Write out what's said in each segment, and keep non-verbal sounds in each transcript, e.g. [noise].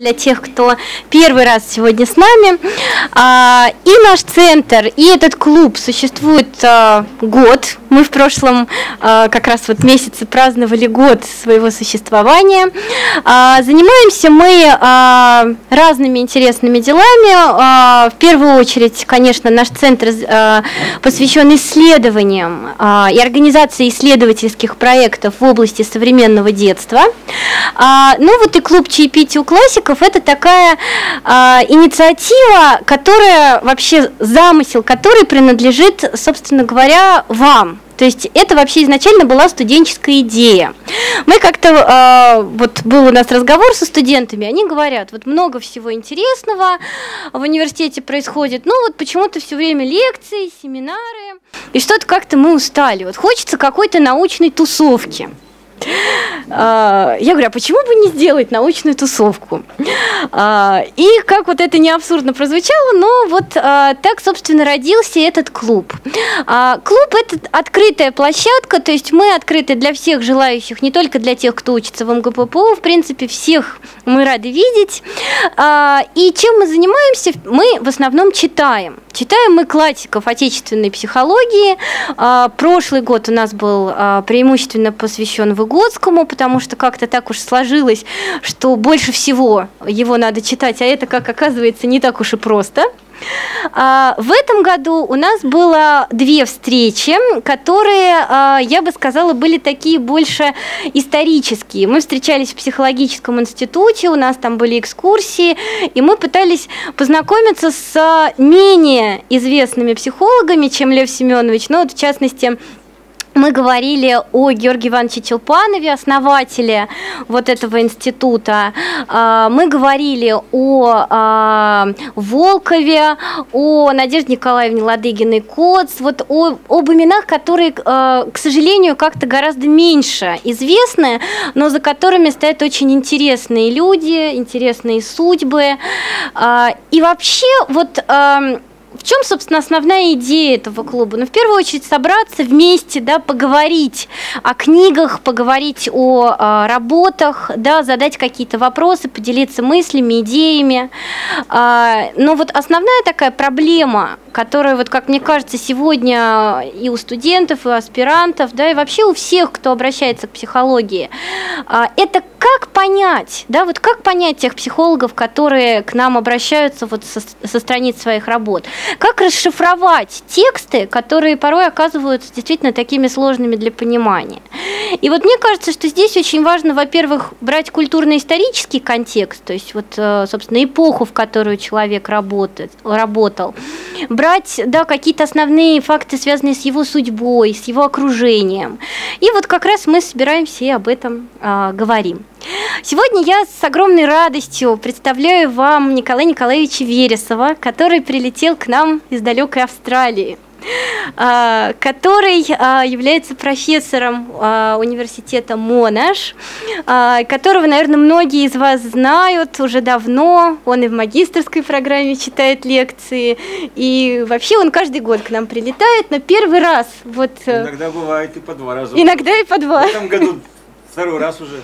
для тех, кто первый раз сегодня с нами. А, и наш центр, и этот клуб существует а, год. Мы в прошлом а, как раз вот месяце праздновали год своего существования. Занимаемся мы разными интересными делами. В первую очередь, конечно, наш центр посвящен исследованиям и организации исследовательских проектов в области современного детства. Ну вот и клуб чаепития у классиков это такая э, инициатива, которая вообще замысел, который принадлежит, собственно говоря, вам. То есть это вообще изначально была студенческая идея. Мы как-то, э, вот был у нас разговор со студентами, они говорят, вот много всего интересного в университете происходит, ну вот почему-то все время лекции, семинары, и что-то как-то мы устали. Вот хочется какой-то научной тусовки. А, я говорю, а почему бы не сделать научную тусовку? А, и как вот это не абсурдно прозвучало, но вот а, так, собственно, родился этот клуб. Клуб – это открытая площадка, то есть мы открыты для всех желающих, не только для тех, кто учится в МГППУ, в принципе, всех мы рады видеть. И чем мы занимаемся? Мы в основном читаем. Читаем мы классиков отечественной психологии. Прошлый год у нас был преимущественно посвящен Выгодскому, потому что как-то так уж сложилось, что больше всего его надо читать, а это, как оказывается, не так уж и просто. А, в этом году у нас было две встречи, которые, а, я бы сказала, были такие больше исторические. Мы встречались в психологическом институте, у нас там были экскурсии, и мы пытались познакомиться с менее известными психологами, чем Лев Семенович, ну вот в частности мы говорили о Георгии Ивановиче Челпанове, основателе вот этого института. А, мы говорили о а, Волкове, о Надежде Николаевне Ладыгиной Коц, вот о, об именах, которые, а, к сожалению, как-то гораздо меньше известны, но за которыми стоят очень интересные люди, интересные судьбы. И вообще вот в чем, собственно, основная идея этого клуба? Ну, в первую очередь, собраться вместе, да, поговорить о книгах, поговорить о, о работах, да, задать какие-то вопросы, поделиться мыслями, идеями. А, но вот основная такая проблема, которая, вот, как мне кажется, сегодня и у студентов, и у аспирантов, да, и вообще у всех, кто обращается к психологии, а, это как понять, да, вот как понять тех психологов, которые к нам обращаются вот со, со страниц своих работ, как расшифровать тексты, которые порой оказываются действительно такими сложными для понимания. И вот мне кажется, что здесь очень важно, во-первых, брать культурно-исторический контекст, то есть вот, э, собственно, эпоху, в которую человек работает, работал, брать, да, какие-то основные факты, связанные с его судьбой, с его окружением. И вот как раз мы собираемся и об этом э, говорим. Сегодня я с огромной радостью представляю вам Николая Николаевича Вересова, который прилетел к нам из далекой Австралии а, который а, является профессором а, университета Монаш, которого, наверное, многие из вас знают уже давно. Он и в магистрской программе читает лекции, и вообще он каждый год к нам прилетает, но первый раз вот... Э, Иногда бывает и по два раза. Иногда и по два. В этом году второй раз уже.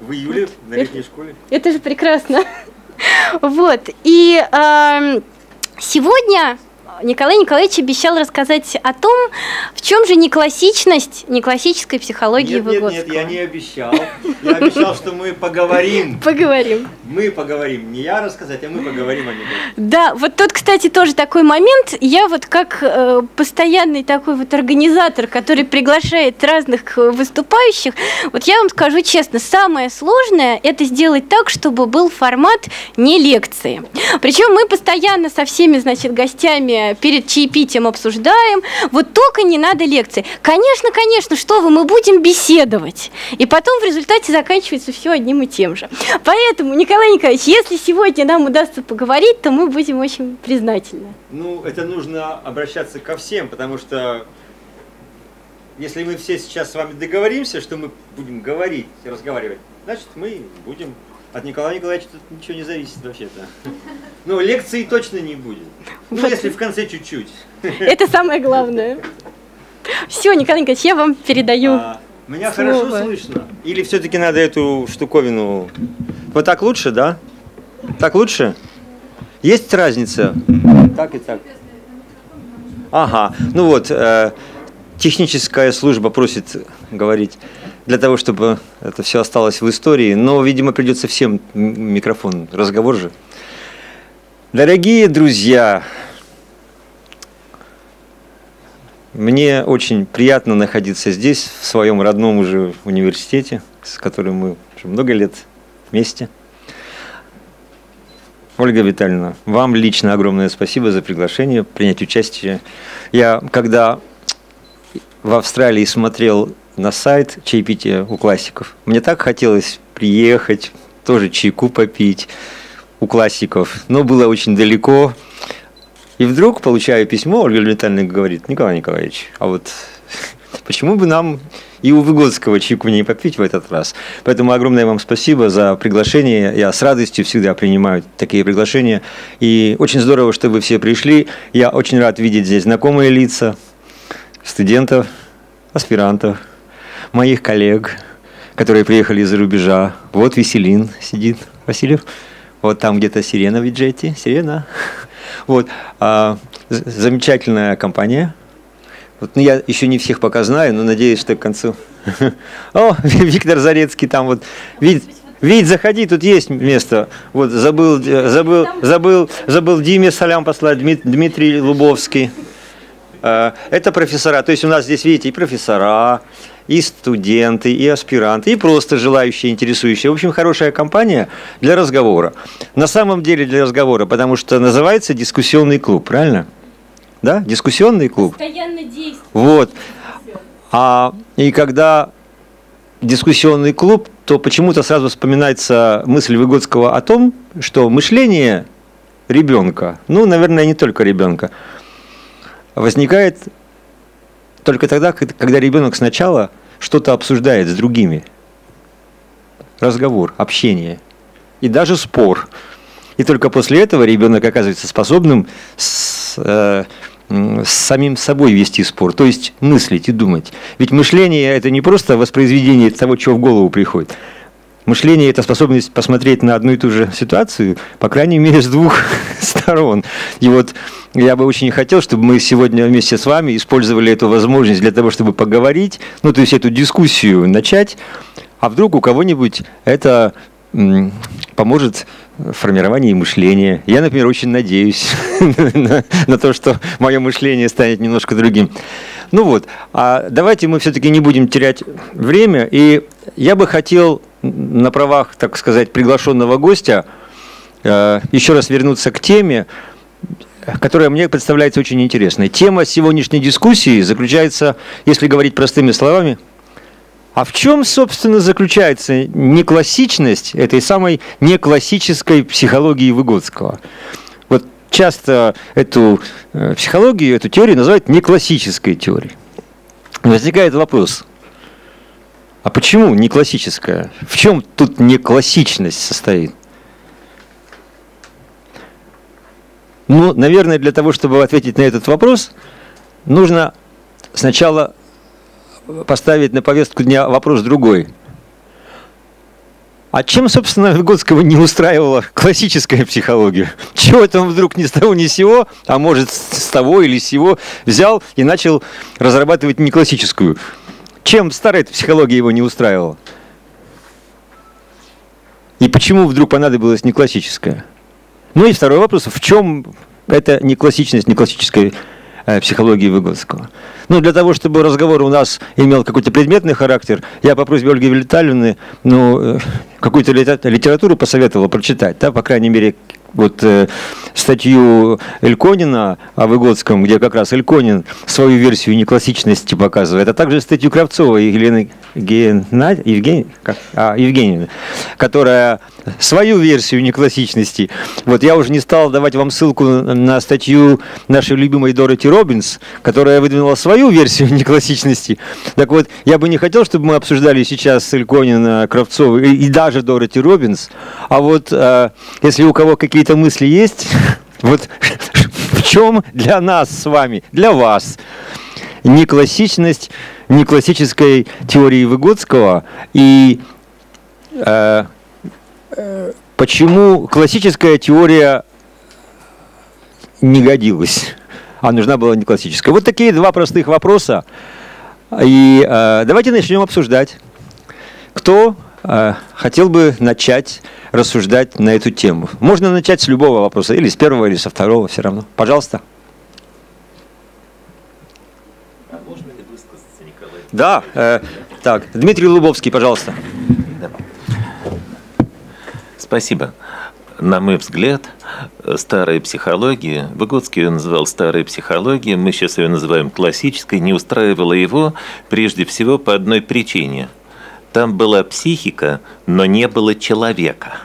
В июле на летней школе. Это же прекрасно. [laughs] Вот. И э, сегодня Николай Николаевич обещал рассказать о том, в чем же не классичность, не классической психологии нет, Выгодского. Нет, нет, я не обещал. Я обещал, что мы поговорим. Поговорим. Мы поговорим. Не я рассказать, а мы поговорим о нем. Да, вот тут, кстати, тоже такой момент. Я вот как э, постоянный такой вот организатор, который приглашает разных выступающих, вот я вам скажу честно, самое сложное – это сделать так, чтобы был формат не лекции. Причем мы постоянно со всеми, значит, гостями перед чаепитием обсуждаем, вот только не надо лекции. Конечно, конечно, что вы, мы будем беседовать. И потом в результате заканчивается все одним и тем же. Поэтому, Николай Николаевич, если сегодня нам удастся поговорить, то мы будем очень признательны. Ну, это нужно обращаться ко всем, потому что если мы все сейчас с вами договоримся, что мы будем говорить, разговаривать, значит, мы будем от Николая Николаевича тут ничего не зависит вообще-то. Ну, лекции точно не будет. Ну, вот. если в конце чуть-чуть. Это самое главное. Все, Николай Николаевич, я вам передаю. А, меня слово. хорошо слышно. Или все-таки надо эту штуковину. Вот так лучше, да? Так лучше? Есть разница? Так и так. Ага, ну вот, э, техническая служба просит говорить для того, чтобы это все осталось в истории, но, видимо, придется всем микрофон, разговор же. Дорогие друзья, мне очень приятно находиться здесь, в своем родном уже университете, с которым мы уже много лет вместе. Ольга Витальевна, вам лично огромное спасибо за приглашение принять участие. Я, когда в Австралии смотрел на сайт чаепития у классиков, мне так хотелось приехать, тоже чайку попить у классиков, но было очень далеко. И вдруг получаю письмо, Ольга Витальевна говорит, Николай Николаевич, а вот [laughs] почему бы нам и у Выгодского чайку не попить в этот раз. Поэтому огромное вам спасибо за приглашение. Я с радостью всегда принимаю такие приглашения. И очень здорово, что вы все пришли. Я очень рад видеть здесь знакомые лица, студентов, аспирантов, моих коллег, которые приехали из-за рубежа. Вот Веселин сидит, Васильев. Вот там где-то Сирена в виджете. Сирена. [laughs] Вот. А, замечательная компания – вот, ну, я еще не всех пока знаю, но надеюсь, что к концу. [laughs] О, [laughs] Виктор Зарецкий там вот. Вид, Вид, заходи, тут есть место. Вот забыл, забыл, забыл, забыл Диме салям послать, Дмитрий Лубовский. А, это профессора. То есть у нас здесь, видите, и профессора, и студенты, и аспиранты, и просто желающие, интересующие. В общем, хорошая компания для разговора. На самом деле для разговора, потому что называется дискуссионный клуб, правильно? да, дискуссионный клуб. Постоянно действует. Вот. А, и когда дискуссионный клуб, то почему-то сразу вспоминается мысль Выгодского о том, что мышление ребенка, ну, наверное, не только ребенка, возникает только тогда, когда ребенок сначала что-то обсуждает с другими. Разговор, общение и даже спор. И только после этого ребенок оказывается способным с, э, с самим собой вести спор, то есть мыслить и думать. Ведь мышление – это не просто воспроизведение того, чего в голову приходит. Мышление – это способность посмотреть на одну и ту же ситуацию, по крайней мере, с двух [laughs] сторон. И вот я бы очень хотел, чтобы мы сегодня вместе с вами использовали эту возможность для того, чтобы поговорить, ну, то есть эту дискуссию начать, а вдруг у кого-нибудь это поможет формировании мышления. Я, например, очень надеюсь [laughs] на, на то, что мое мышление станет немножко другим. Ну вот, а давайте мы все-таки не будем терять время. И я бы хотел на правах, так сказать, приглашенного гостя э, еще раз вернуться к теме, которая мне представляется очень интересной. Тема сегодняшней дискуссии заключается, если говорить простыми словами, а в чем, собственно, заключается неклассичность этой самой неклассической психологии Выгодского? Вот часто эту э, психологию, эту теорию называют неклассической теорией. Возникает вопрос, а почему неклассическая? В чем тут неклассичность состоит? Ну, наверное, для того, чтобы ответить на этот вопрос, нужно сначала поставить на повестку дня вопрос другой. А чем, собственно, Выгодского не устраивала классическая психология? Чего это он вдруг ни с того ни с сего, а может с того или с сего, взял и начал разрабатывать не классическую? Чем старая психология его не устраивала? И почему вдруг понадобилась не классическая? Ну и второй вопрос, в чем эта неклассичность, не классической Э, психологии Выгодского. Ну, для того, чтобы разговор у нас имел какой-то предметный характер, я по просьбе Ольги Витальевны ну, э, какую-то литературу посоветовал прочитать, да, по крайней мере, вот э, статью Эльконина о Выгодском, где как раз Эльконин свою версию неклассичности показывает, а также статью Кравцова Елены Геннад... Евгений... как? А, Евгеньевны, которая свою версию неклассичности. Вот я уже не стал давать вам ссылку на статью нашей любимой Дороти Робинс, которая выдвинула свою версию [laughs] неклассичности. Так вот, я бы не хотел, чтобы мы обсуждали сейчас Эльконина, Кравцова и, и даже Дороти Робинс, а вот э, если у кого какие какие-то мысли есть? [laughs] Вот в чем для нас с вами, для вас, не классичность, не классической теории Выгодского и э, э, почему классическая теория не годилась, а нужна была не классическая. Вот такие два простых вопроса. И э, давайте начнем обсуждать. Кто хотел бы начать рассуждать на эту тему? Можно начать с любого вопроса, или с первого, или со второго, все равно. Пожалуйста. А можно ли высказаться, Николай? Да. Э, так, Дмитрий Лубовский, пожалуйста. Да. Спасибо. На мой взгляд, старая психология, Выгодский ее называл старой психологией, мы сейчас ее называем классической, не устраивала его прежде всего по одной причине. Там была психика, но не было человека.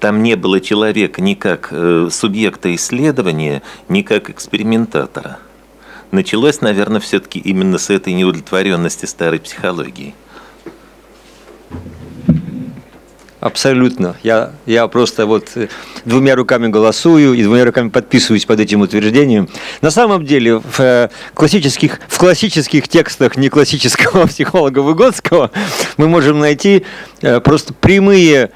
Там не было человека ни как э, субъекта исследования, ни как экспериментатора. Началось, наверное, все-таки именно с этой неудовлетворенности старой психологии. Абсолютно. Я, я просто вот э, двумя руками голосую и двумя руками подписываюсь под этим утверждением. На самом деле в э, классических, в классических текстах не классического [laughs] психолога Выгодского мы можем найти э, просто прямые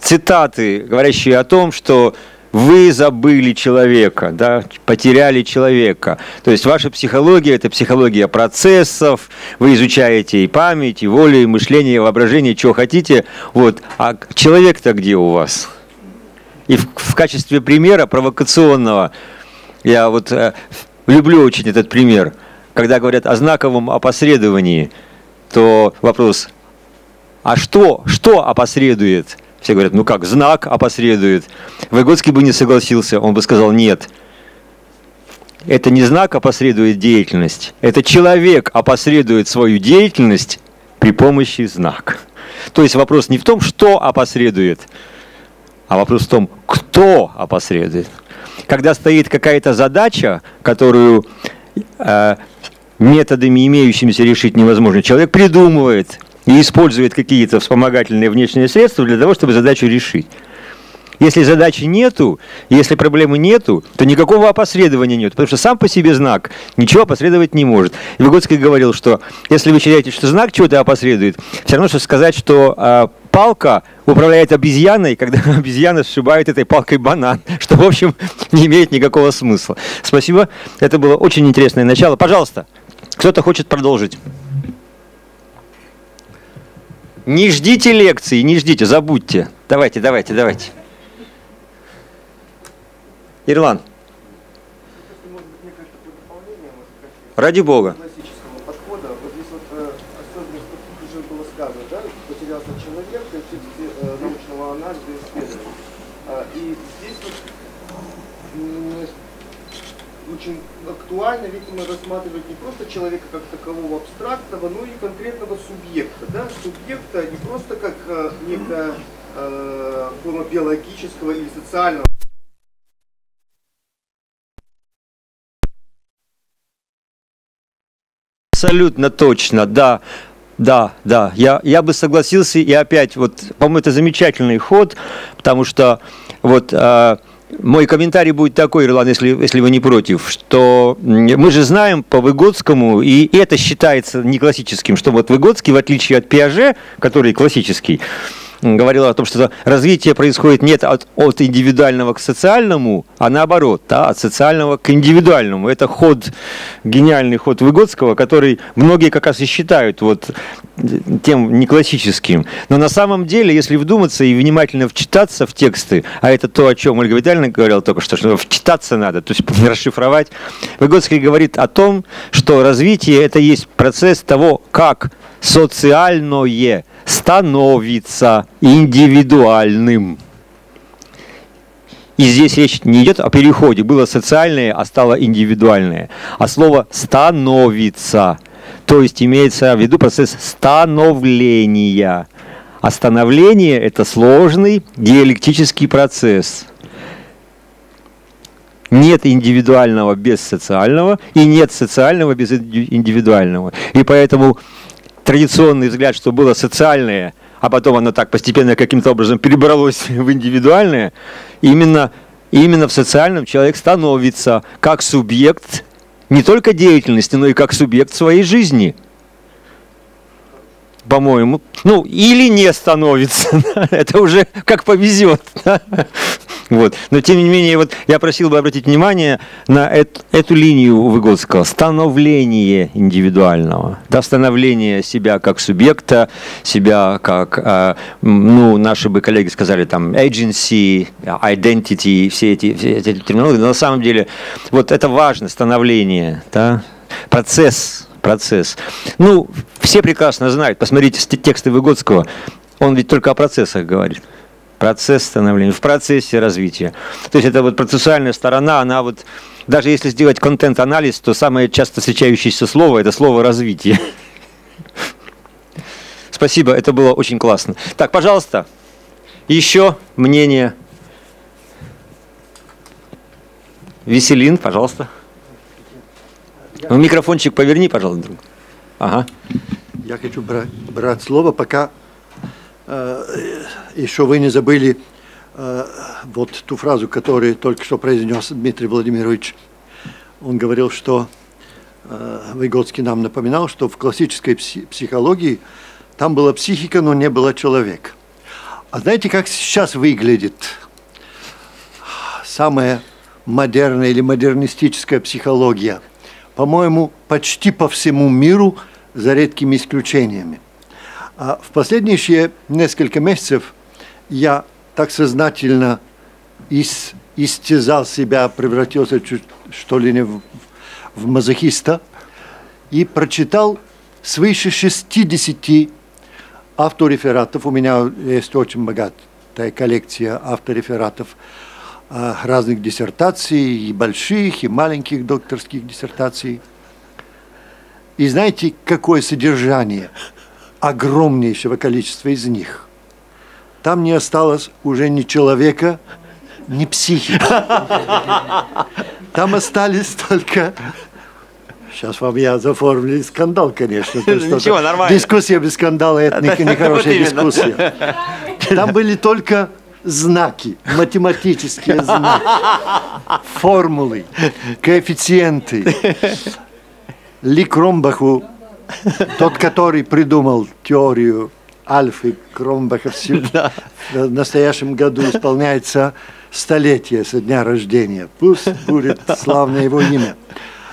цитаты, говорящие о том, что вы забыли человека, да, потеряли человека. То есть ваша психология – это психология процессов, вы изучаете и память, и волю, и мышление, и воображение, чего хотите. Вот. А человек-то где у вас? И в, в качестве примера провокационного, я вот э, люблю очень этот пример, когда говорят о знаковом опосредовании, то вопрос, а что, что опосредует? Все говорят, ну как, знак опосредует. Выгодский бы не согласился, он бы сказал нет. Это не знак опосредует деятельность, это человек опосредует свою деятельность при помощи знака. То есть вопрос не в том, что опосредует, а вопрос в том, кто опосредует. Когда стоит какая-то задача, которую э, методами имеющимися решить невозможно, человек придумывает и использует какие-то вспомогательные внешние средства для того, чтобы задачу решить. Если задачи нету, если проблемы нету, то никакого опосредования нет, потому что сам по себе знак ничего опосредовать не может. И Выгодский говорил, что если вы считаете, что знак чего-то опосредует, все равно, что сказать, что э, палка управляет обезьяной, когда [laughs] обезьяна сшибает этой палкой банан, [laughs] что, в общем, не имеет никакого смысла. Спасибо, это было очень интересное начало. Пожалуйста, кто-то хочет продолжить. Не ждите лекции, не ждите, забудьте. Давайте, давайте, давайте. Ирлан. Ради Бога. Актуально, видимо, рассматривать не просто человека как такового абстрактного, но и конкретного субъекта. Да? Субъекта не просто как э, некая э, форма биологического или социального. Абсолютно точно, да. Да, да, я, я бы согласился, и опять, вот, по-моему, это замечательный ход, потому что вот э, мой комментарий будет такой, Ирлан, если, если вы не против, что мы же знаем по Выгодскому, и это считается не классическим, что вот Выгодский, в отличие от Пиаже, который классический, говорила о том, что развитие происходит не от, от индивидуального к социальному, а наоборот, да, от социального к индивидуальному. Это ход, гениальный ход Выгодского, который многие как раз и считают вот тем не классическим. Но на самом деле, если вдуматься и внимательно вчитаться в тексты, а это то, о чем Ольга Витальевна говорила только что, что вчитаться надо, то есть [laughs] расшифровать, Выгодский говорит о том, что развитие – это есть процесс того, как социальное становится индивидуальным. И здесь речь не идет о переходе. Было социальное, а стало индивидуальное. А слово «становится», то есть имеется в виду процесс становления. А становление – это сложный диалектический процесс. Нет индивидуального без социального, и нет социального без индивидуального. И поэтому традиционный взгляд, что было социальное, а потом оно так постепенно каким-то образом перебралось [laughs] в индивидуальное, именно, именно в социальном человек становится как субъект не только деятельности, но и как субъект своей жизни. по-моему. Ну, или не становится. [laughs] Это уже как повезет. Вот. Но тем не менее, вот я просил бы обратить внимание на эту, эту линию Выгодского. Становление индивидуального. Да, становление себя как субъекта, себя как, э, ну, наши бы коллеги сказали, там, agency, identity, все эти, все эти терминологии. Но на самом деле, вот это важно, становление, да, процесс процесс. Ну, все прекрасно знают, посмотрите тексты Выгодского, он ведь только о процессах говорит. Процесс становления, в процессе развития. То есть это вот процессуальная сторона, она вот, даже если сделать контент-анализ, то самое часто встречающееся слово – это слово «развитие». Спасибо, это было очень классно. Так, пожалуйста, еще мнение. Веселин, пожалуйста. Ну, микрофончик поверни, пожалуйста, друг. Ага. Я хочу брать, брать слово, пока еще вы не забыли э, вот ту фразу, которую только что произнес Дмитрий Владимирович. Он говорил, что э, Выгодский нам напоминал, что в классической психологии там была психика, но не было человек. А знаете, как сейчас выглядит самая модерная или модернистическая психология – по-моему, почти по всему миру, за редкими исключениями. А в последние несколько месяцев я так сознательно ис, истязал себя, превратился чуть, что ли не в, в мазохиста, и прочитал свыше 60 авторефератов. У меня есть очень богатая коллекция авторефератов – а, разных диссертаций, и больших, и маленьких докторских диссертаций. И знаете, какое содержание огромнейшего количества из них? Там не осталось уже ни человека, ни психики. Там остались только Сейчас вам я заформлю скандал, конечно. Ничего, нормально. Дискуссия без скандала – это не хорошая дискуссия. Там были только знаки, математические знаки, формулы, коэффициенты. Ли Кромбаху, тот, который придумал теорию Альфы Кромбаха, [laughs] в настоящем году исполняется столетие со дня рождения. Пусть будет славное его имя.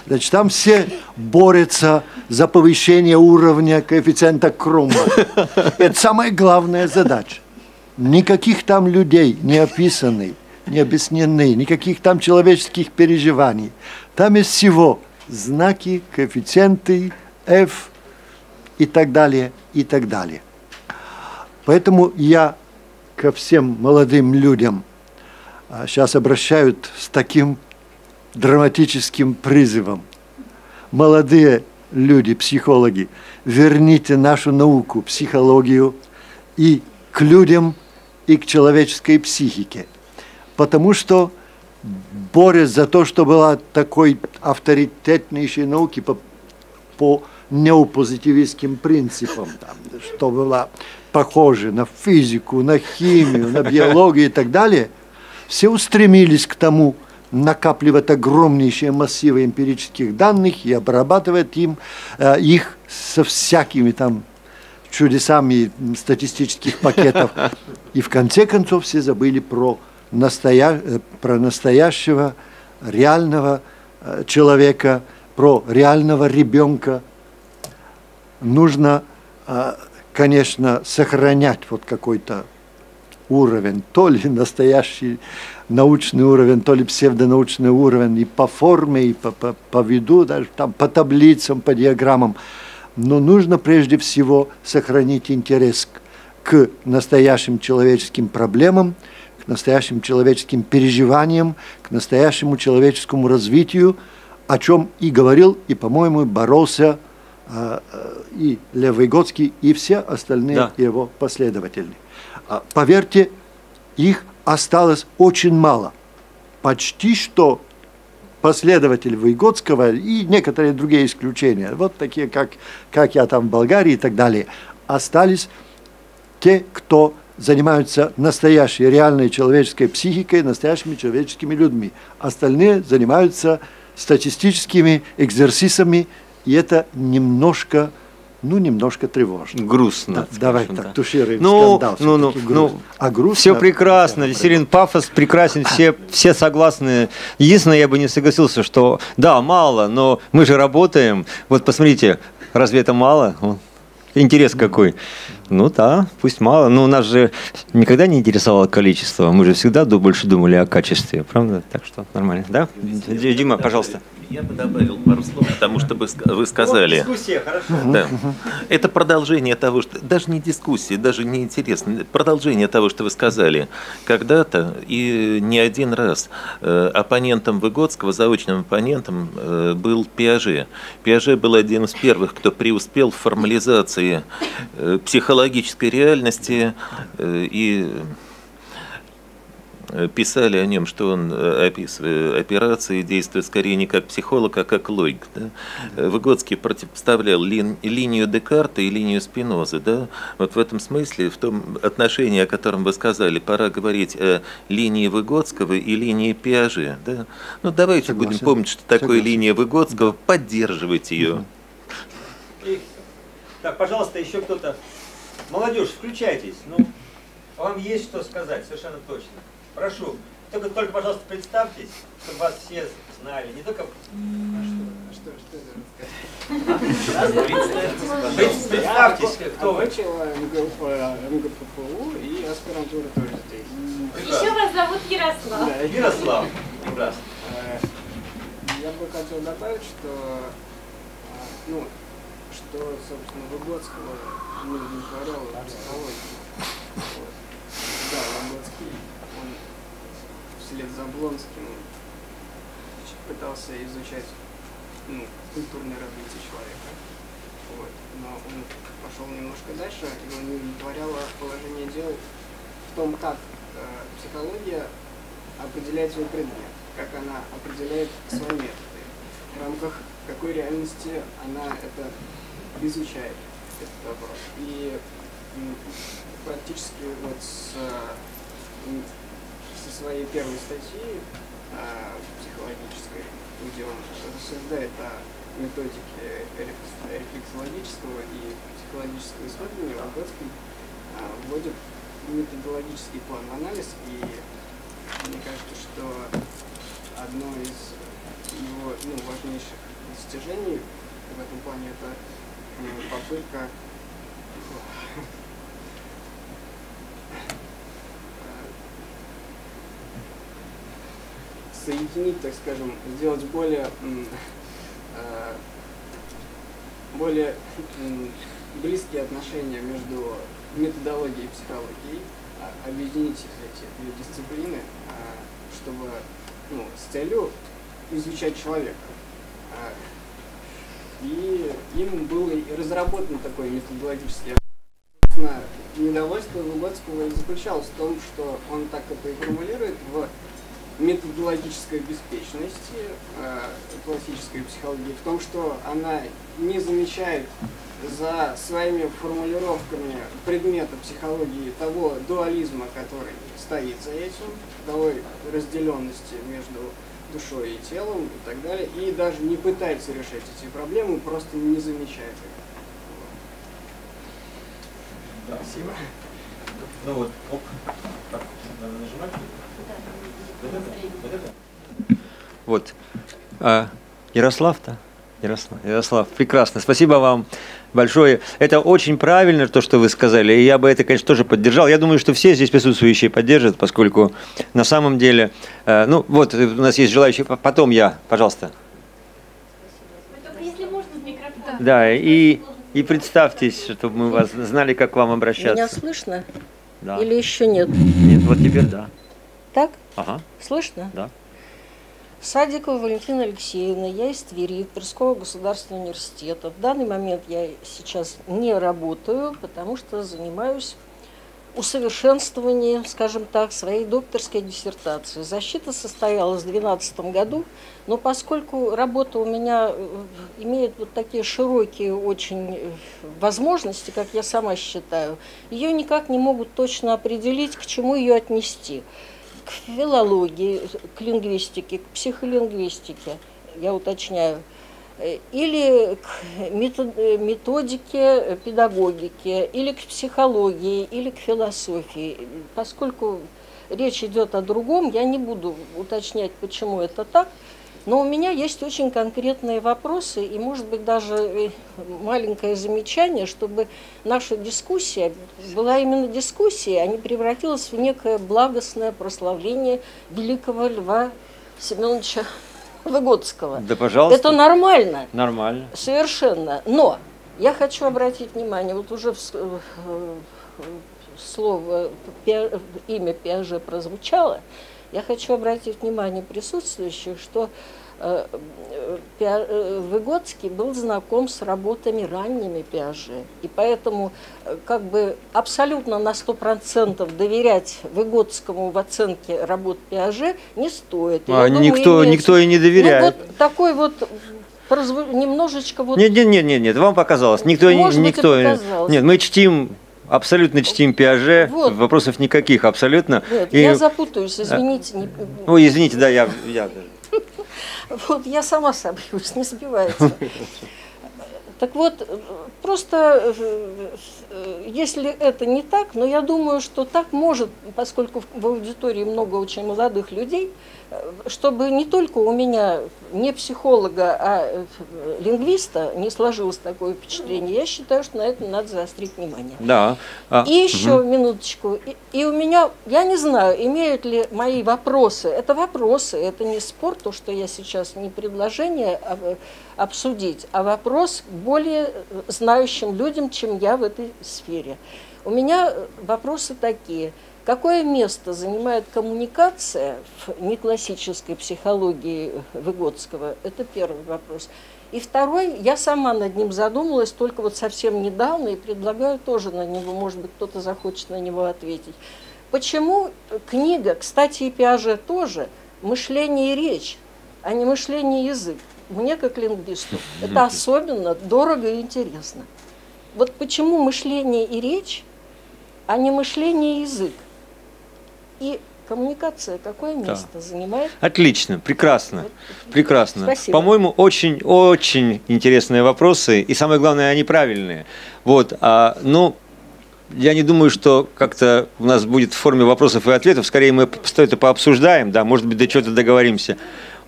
Значит, там все борются за повышение уровня коэффициента Кромба. Это самая главная задача никаких там людей не описаны, не объяснены, никаких там человеческих переживаний. Там есть всего знаки, коэффициенты, f и так далее, и так далее. Поэтому я ко всем молодым людям сейчас а, обращают с таким драматическим призывом. Молодые люди, психологи, верните нашу науку, психологию и к людям – и к человеческой психике. Потому что борясь за то, что была такой авторитетнейшей науки по, по неопозитивистским принципам, там, что была похожа на физику, на химию, на биологию и так далее, все устремились к тому, накапливать огромнейшие массивы эмпирических данных и обрабатывать им, э, их со всякими там чудесами статистических пакетов. И в конце концов все забыли про, настоя... Э, про настоящего реального э, человека, про реального ребенка. Нужно, э, конечно, сохранять вот какой-то уровень, то ли настоящий научный уровень, то ли псевдонаучный уровень и по форме, и по, по, по виду, даже там по таблицам, по диаграммам. Но нужно прежде всего сохранить интерес к, к настоящим человеческим проблемам, к настоящим человеческим переживаниям, к настоящему человеческому развитию, о чем и говорил, и, по-моему, боролся и Лев Выгодский, и все остальные да. его последователи. А, поверьте, их осталось очень мало. Почти что последователь Выгодского и некоторые другие исключения, вот такие, как, как я там в Болгарии и так далее, остались те, кто занимаются настоящей, реальной человеческой психикой, настоящими человеческими людьми. Остальные занимаются статистическими экзерсисами, и это немножко ну, немножко тревожно. Грустно. Да, давай скажем, так, да. тушируем Ну, скандал. ну, ну, ну, а грустно... Все прекрасно, Да, веселен пафос прекрасен, все, все согласны. Единственное, я бы не согласился, что да, мало, но мы же работаем. Вот посмотрите, разве это мало? Интерес какой. Ну да, пусть мало, но нас же никогда не интересовало количество. Мы же всегда больше думали о качестве, правда? Так что нормально, да? Дима, пожалуйста. Я бы добавил пару слов, потому что вы ска- вы сказали. Дискуссия, хорошо. Да. Это продолжение того, что даже не дискуссии, даже не интересно, продолжение того, что вы сказали. Когда-то и не один раз э, оппонентом Выгодского, заочным оппонентом э, был Пиаже. Пиаже был один из первых, кто преуспел в формализации э, психологической реальности и писали о нем, что он, э, описывая операции, действует скорее не как психолог, а как логик. Да? Э, Выгодский противопоставлял лин- линию Декарта и линию Спинозы. Да? Вот в этом смысле, в том отношении, о котором вы сказали, пора говорить о линии Выгодского и линии Пиаже. Да? Ну, давайте Согласен. будем помнить, что такое Согласен. линия Выгодского, поддерживать ее. И- Так, пожалуйста, еще кто-то. Молодежь, включайтесь. Ну, вам есть что сказать, совершенно точно. Прошу. Только, только, пожалуйста, представьтесь, чтобы вас все знали. Не только... Пред- Представьтесь, кто вы. МГУ, МГППУ и аспирантура тоже здесь. Еще вас зовут Ярослав. Да, Ярослав. Прекрасно. Э, Я бы хотел добавить, что, а, ну, что, собственно, Выгодского не удовлетворял психологию. Вот. Да, Выгодский, он вслед за Блонским пытался изучать ну, культурное развитие человека. Вот. Но он пошел немножко дальше, его не удовлетворяло положение дел в том, как э, психология определяет свой предмет, как она определяет свои методы, в рамках какой реальности она это изучает, этот вопрос. И практически вот с, своей первой статьи э, психологической, где он рассуждает о методике рефлекс- рефлексологического и психологического исследования, Выгодский а, вводит методологический план анализ, и мне кажется, что одно из его ну, важнейших достижений в этом плане это попытка соединить, так скажем, сделать более э, более близкие отношения между методологией и психологией, а, объединить эти две дисциплины, а, чтобы ну, с целью изучать человека. А, И им был и разработан такой методологический недовольство Лугодского и заключалось в том, что он так это и формулирует в методологической беспечности э, классической психологии, в том, что она не замечает за своими формулировками предмета психологии того дуализма, который стоит за этим, той разделенности между душой и телом и так далее, и даже не пытается решать эти проблемы, просто не замечает их. Спасибо. Ну вот, оп. Так, надо нажимать? Вот. А, Ярослав-то? Ярослав, Ярослав, прекрасно. Спасибо вам большое. Это очень правильно, то, что вы сказали. И я бы это, конечно, тоже поддержал. Я думаю, что все здесь присутствующие поддержат, поскольку на самом деле... э, ну, вот, э, у нас есть желающие. Потом я, пожалуйста. Да, и, и представьтесь, чтобы мы вас знали, как к вам Меня обращаться. слышно? Да. Или еще нет? Нет, вот теперь да. Так? Ага, Слышно? да. Садикова Валентина Алексеевна, я из Твери, Тверского государственного университета. В данный момент я сейчас не работаю, потому что занимаюсь усовершенствованием, скажем так, своей докторской диссертации. Защита состоялась в 2012 году, но поскольку работа у меня э, имеет вот такие широкие очень э, возможности, как я сама считаю, ее никак не могут точно определить, к чему ее отнести к филологии, к лингвистике, к психолингвистике, я уточняю. или к методике педагогики, или к психологии, или к философии. Поскольку речь идет о другом, я не буду уточнять, почему это так, но у меня есть очень конкретные вопросы и, может быть, даже э, маленькое замечание, чтобы наша дискуссия была именно дискуссией, а не превратилась в некое благостное прославление великого Льва Семеновича Выгодского. Да, пожалуйста. Это нормально. Нормально. Совершенно. Но я хочу обратить внимание, вот уже слово, имя Пиаже прозвучало, я хочу обратить внимание присутствующих, что э, э, Выгодский был знаком с работами ранними Пиаже. И поэтому э, как бы абсолютно на 100% доверять Выгодскому в оценке работ Пиаже не стоит. А, никто, имеется... никто и не доверяет. Ну, вот такой вот немножечко вот... Нет, нет, нет, нет, нет, вам показалось. Никто, Может никто, быть, показалось. Нет, мы чтим Абсолютно чтим Пиаже, вот. вопросов никаких, абсолютно. Нет, и... я запутаюсь, извините. Не... Ой, извините, да, я... я... Вот я сама собьюсь, не сбивайте. Так вот, просто э, если это не так, но я думаю, что так может, поскольку в аудитории много очень молодых людей, чтобы не только у меня, не психолога, а э, лингвиста не сложилось такое впечатление, я считаю, что на это надо заострить внимание. Да. А, и еще угу. минуточку. И, и у меня, я не знаю, имеют ли мои вопросы, это вопросы, это не спор, то, что я сейчас не предложение а, обсудить, а вопрос более знающим людям, чем я в этой сфере. У меня вопросы такие – Какое место занимает коммуникация в неклассической психологии Выгодского? Это первый вопрос. И второй, я сама над ним задумалась только вот совсем недавно и предлагаю тоже на него, может быть, кто-то захочет на него ответить. Почему книга, кстати, и Пиаже тоже, мышление и речь, а не мышление и язык? Мне, как лингвисту, это особенно дорого и интересно. Вот почему мышление и речь, а не мышление и язык? И коммуникация какое место да. занимает? Отлично, прекрасно, прекрасно. Спасибо. По-моему, очень-очень интересные вопросы, и самое главное, они правильные. Вот, а, ну, я не думаю, что как-то у нас будет в форме вопросов и ответов. Скорее, мы это пообсуждаем, да, может быть, до чего-то договоримся.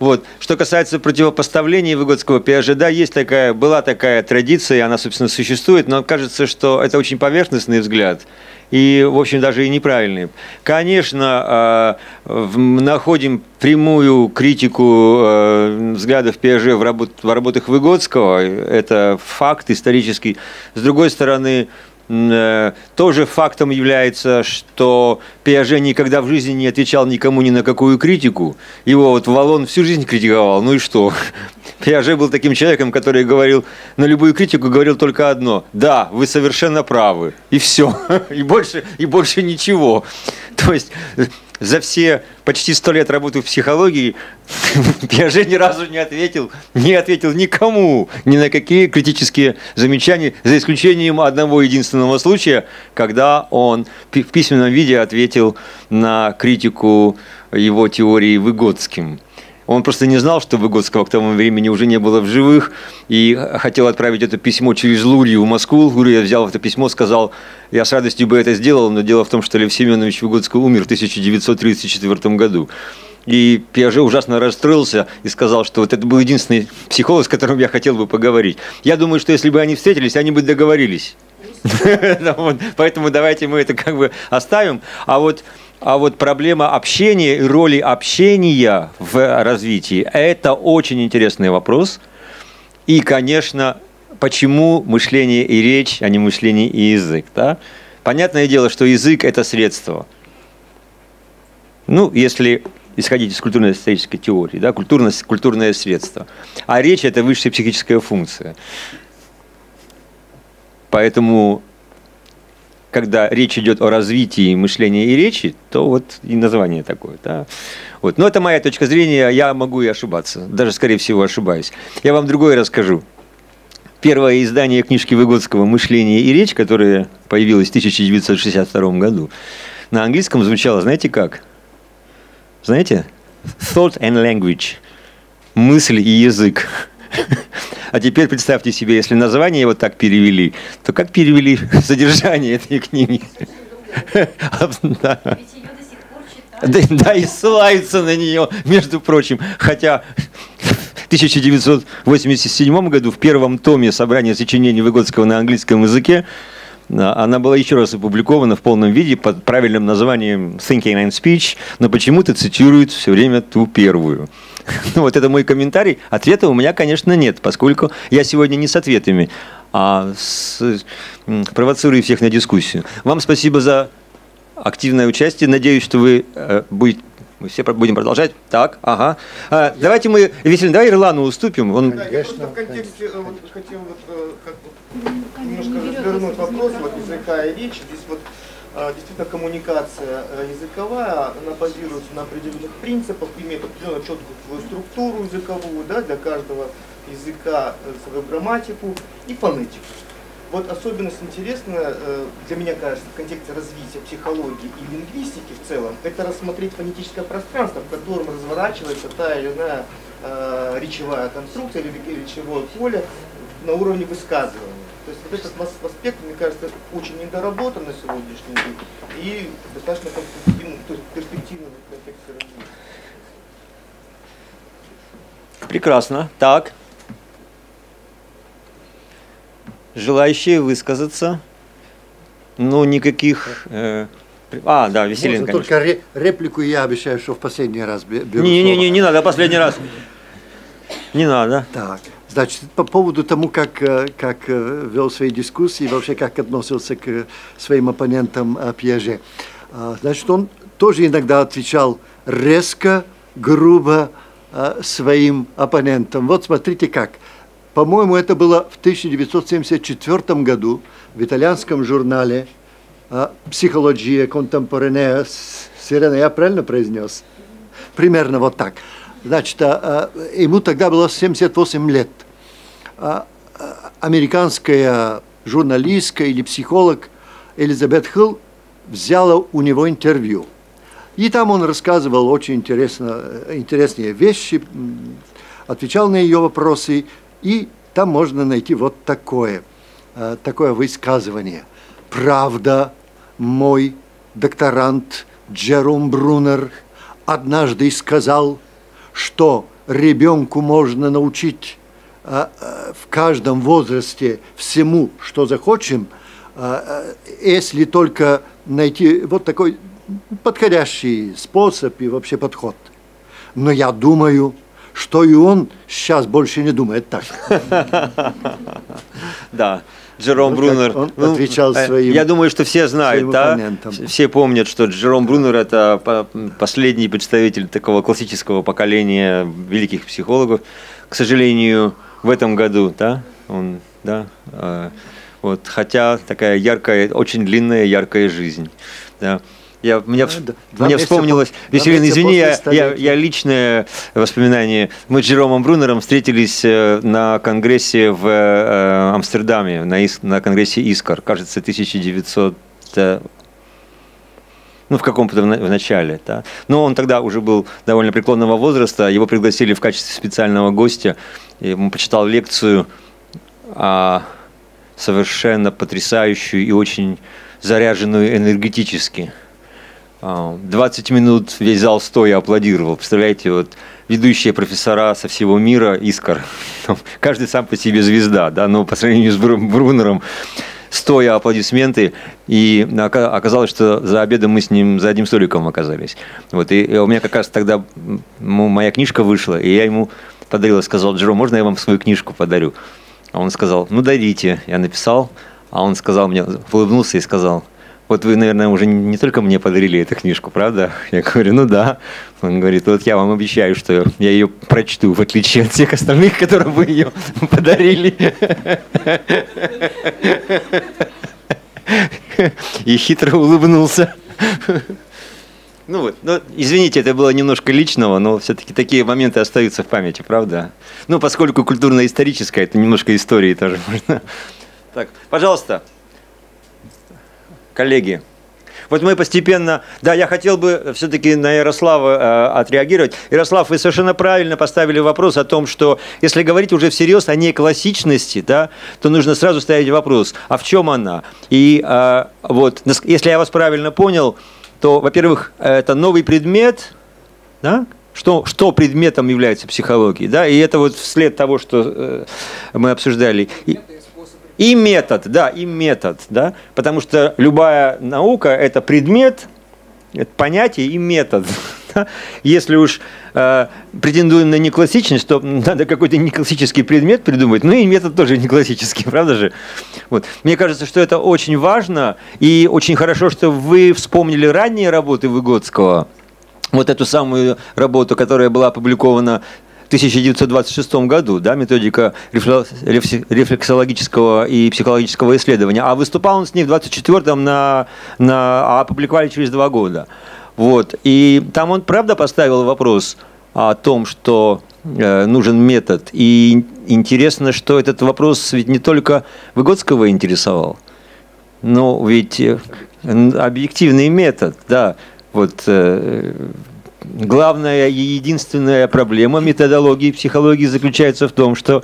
Вот. Что касается противопоставления Выгодского Пиаже, да, есть такая, была такая традиция, она, собственно, существует, но кажется, что это очень поверхностный взгляд и, в общем, даже и неправильные. Конечно, а, находим прямую критику а, взглядов Пиаже в, в работах Выгодского, это факт исторический. С другой стороны, тоже фактом является, что Пиаже никогда в жизни не отвечал никому ни на какую критику. Его вот Валон всю жизнь критиковал, ну и что? [laughs] Пиаже был таким человеком, который говорил на любую критику говорил только одно: да, вы совершенно правы, и все, [laughs] и больше и больше ничего. То есть за все почти сто лет работы в психологии [laughs] Пиаже ни разу не ответил, не ответил никому, ни на какие критические замечания, за исключением одного единственного случая, когда он в письменном виде ответил на критику его теории Выгодским. Он просто не знал, что Выгодского к тому времени уже не было в живых, и хотел отправить это письмо через Лурию в Москву. Лурия взял это письмо, сказал, я с радостью бы это сделал, но дело в том, что Лев Семенович Выгодский умер в 1934 году. И Пиаже ужасно расстроился и сказал, что вот это был единственный психолог, с которым я хотел бы поговорить. Я думаю, что если бы они встретились, они бы договорились. [laughs] Поэтому давайте мы это как бы оставим. А вот а вот проблема общения и роли общения в развитии – это очень интересный вопрос. И, конечно, почему мышление и речь, а не мышление и язык. Да? Понятное дело, что язык – это средство. Ну, если исходить из культурно-исторической теории, да, культурное, культурное средство. А речь – это высшая психическая функция. Поэтому когда речь идет о развитии мышления и речи, то вот и название такое. Да? Вот. Но это моя точка зрения, я могу и ошибаться, даже, скорее всего, ошибаюсь. Я вам другое расскажу. Первое издание книжки Выгодского «Мышление и речь», которое появилось в 1962 году, на английском звучало, знаете как? Знаете? Thought and language. Мысль и язык. [laughs] А теперь представьте себе, если название вот так перевели, то как перевели [laughs] содержание этой книги? [laughs] Да. Да, и ссылаются на нее, между прочим. Хотя в 1987 году в первом томе собрания сочинений Выгодского на английском языке она была еще раз опубликована в полном виде под правильным названием Thinking and Speech, но почему-то цитирует все время ту первую. [laughs] Ну, вот это мой комментарий. Ответа у меня, конечно, нет, поскольку я сегодня не с ответами, а с, провоцирую всех на дискуссию. Вам спасибо за активное участие. Надеюсь, что вы э, будете мы все будем продолжать. Так, ага. А, давайте мы, Веселин, давай Ирлану уступим. Он... Да, я просто в контексте э, вот, хотел вот, э, как, немножко развернуть вопрос вот, языка и речи. Здесь вот э, действительно коммуникация языковая, она базируется на определенных принципах, имеет определенную четкую структуру языковую, да, для каждого языка свою грамматику и фонетику. Вот особенность интересная, э, для меня кажется, в контексте развития психологии и лингвистики в целом, это рассмотреть фонетическое пространство, в котором разворачивается та или иная э, речевая конструкция или речевое поле на уровне высказывания. То есть вот этот аспект, мне кажется, очень недоработан на сегодняшний день и достаточно конструктивный, то есть перспективный в контексте развития. Прекрасно. Так. Желающие высказаться? Ну, никаких... Э, а, да, Веселин, конечно. Только ре реплику я обещаю, что в последний раз беру Не-не-не, не, не надо, последний раз. Не надо. Так, значит, по поводу тому, как, э, как э, вел свои дискуссии, вообще как относился к своим оппонентам э, Пьеже. А, значит, он тоже иногда отвечал резко, грубо своим оппонентам. Вот смотрите как. По-моему, это было в 1974 году в итальянском журнале «Психология контемпоранея Сирена». Я правильно произнес? Примерно вот так. Значит, ему тогда было 78 лет. Американская журналистка или психолог Элизабет Хилл взяла у него интервью. И там он рассказывал очень интересно, интересные вещи, отвечал на ее вопросы и там можно найти вот такое, такое высказывание. Правда, мой докторант Джером Брунер однажды сказал, что ребенку можно научить э, э, в каждом возрасте всему, что захочем, если только найти вот такой подходящий способ и вообще подход. Но я думаю, что и он сейчас больше не думает так. [laughs] Да. Джером Брунер. Он ну, отвечал э, своим. Я думаю, что все знают, да? Все помнят, что Джером Брунер это последний представитель такого классического поколения великих психологов. К сожалению, в этом году, да, он, да, э, вот, хотя такая яркая, очень длинная яркая жизнь, да. Я, мне, два мне вспомнилось, Веселин, извини, я, я, я личное воспоминание. Мы с Джеромом Брунером встретились э, на конгрессе в э, Амстердаме, на, на конгрессе Искар, кажется, 1900 ну, в каком-то в начале. Да. Но он тогда уже был довольно преклонного возраста, его пригласили в качестве специального гостя, и он почитал лекцию, а, совершенно потрясающую и очень заряженную энергетически. 20 минут весь зал стоя аплодировал. Представляете, вот ведущие профессора со всего мира, Искар, каждый сам по себе звезда, да, но по сравнению с Брунером стоя аплодисменты, и оказалось, что за обедом мы с ним за одним столиком оказались. Вот, и у меня как раз тогда моя книжка вышла, и я ему подарил, сказал, Джеро, можно я вам свою книжку подарю? А он сказал, ну дарите. Я написал, а он сказал мне, улыбнулся и сказал, вот вы, наверное, уже не только мне подарили эту книжку, правда? Я говорю, ну да. Он говорит, вот я вам обещаю, что я ее прочту, в отличие от всех остальных, которым вы ее подарили. И хитро улыбнулся. Ну вот, ну, извините, это было немножко личного, но все-таки такие моменты остаются в памяти, правда? Ну, поскольку культурно-историческое, это немножко истории тоже можно. Так, пожалуйста коллеги, Вот мы постепенно... Да, я хотел бы все-таки на Ярослава э, отреагировать. Ярослав, вы совершенно правильно поставили вопрос о том, что если говорить уже всерьез о неклассичности, да, то нужно сразу ставить вопрос, а в чем она? И э, вот, если я вас правильно понял, то, во-первых, это новый предмет, да, что, что предметом является психологией, да, и это вот вслед того, что э, мы обсуждали. И, и метод, да, и метод, да, потому что любая наука – это предмет, это понятие и метод. [laughs] Если уж э, претендуем на неклассичность, то надо какой-то неклассический предмет придумать, ну и метод тоже не классический, [laughs] правда же? Вот. Мне кажется, что это очень важно, и очень хорошо, что вы вспомнили ранние работы Выгодского, вот эту самую работу, которая была опубликована 1926 году, да, методика рефлексологического и психологического исследования, а выступал он с ней в 24-м, на, на, а опубликовали через два года. Вот. И там он, правда, поставил вопрос о том, что э, нужен метод. И интересно, что этот вопрос ведь не только Выгодского интересовал, но ведь э, объективный метод, да, вот э, главная и единственная проблема методологии психологии заключается в том, что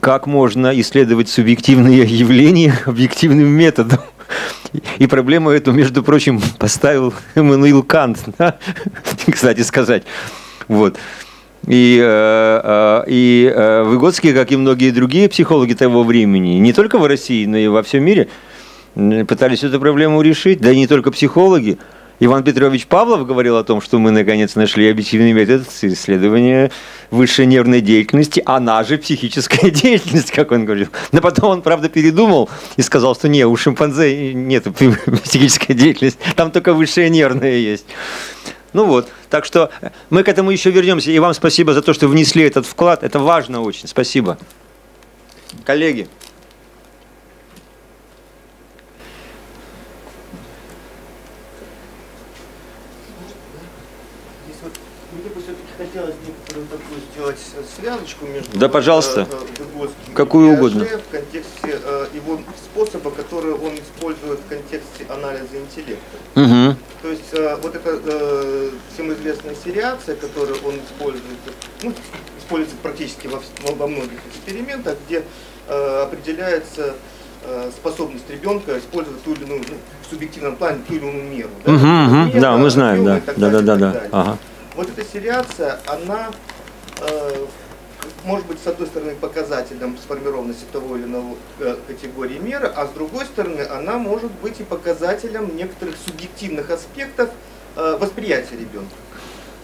как можно исследовать субъективные [laughs] явления объективным методом. И проблему эту, между прочим, поставил Эммануил Кант, [laughs] да? кстати сказать. Вот. И, э, э, и э, Выгодский, как и многие другие психологи того времени, не только в России, но и во всем мире, пытались эту проблему решить. Да и не только психологи, Иван Петрович Павлов говорил о том, что мы наконец нашли объективный метод исследования высшей нервной деятельности, она же психическая [laughs] деятельность, как он говорил. Но потом он, правда, передумал и сказал, что не, у шимпанзе нет [laughs] психической деятельности, там только высшая нервная есть. Ну вот, так что мы к этому еще вернемся. И вам спасибо за то, что внесли этот вклад. Это важно очень. Спасибо. Коллеги. сделать связочку между да, пожалуйста. Выгодским Какую и угодно. в контексте э, его способа, который он использует в контексте анализа интеллекта. Угу. То есть э, вот эта э, всем известная сериация, которую он использует, ну, используется практически во, во многих экспериментах, где э, определяется э, способность ребенка использовать ту или иную, ну, в субъективном плане ту или иную меру. Да, угу, угу. да мы знаем, да. Да, да, да, да. Ага. Вот эта сериация, она Э, может быть, с одной стороны, показателем сформированности того или иного э, категории меры, а с другой стороны, она может быть и показателем некоторых субъективных аспектов э, восприятия ребенка.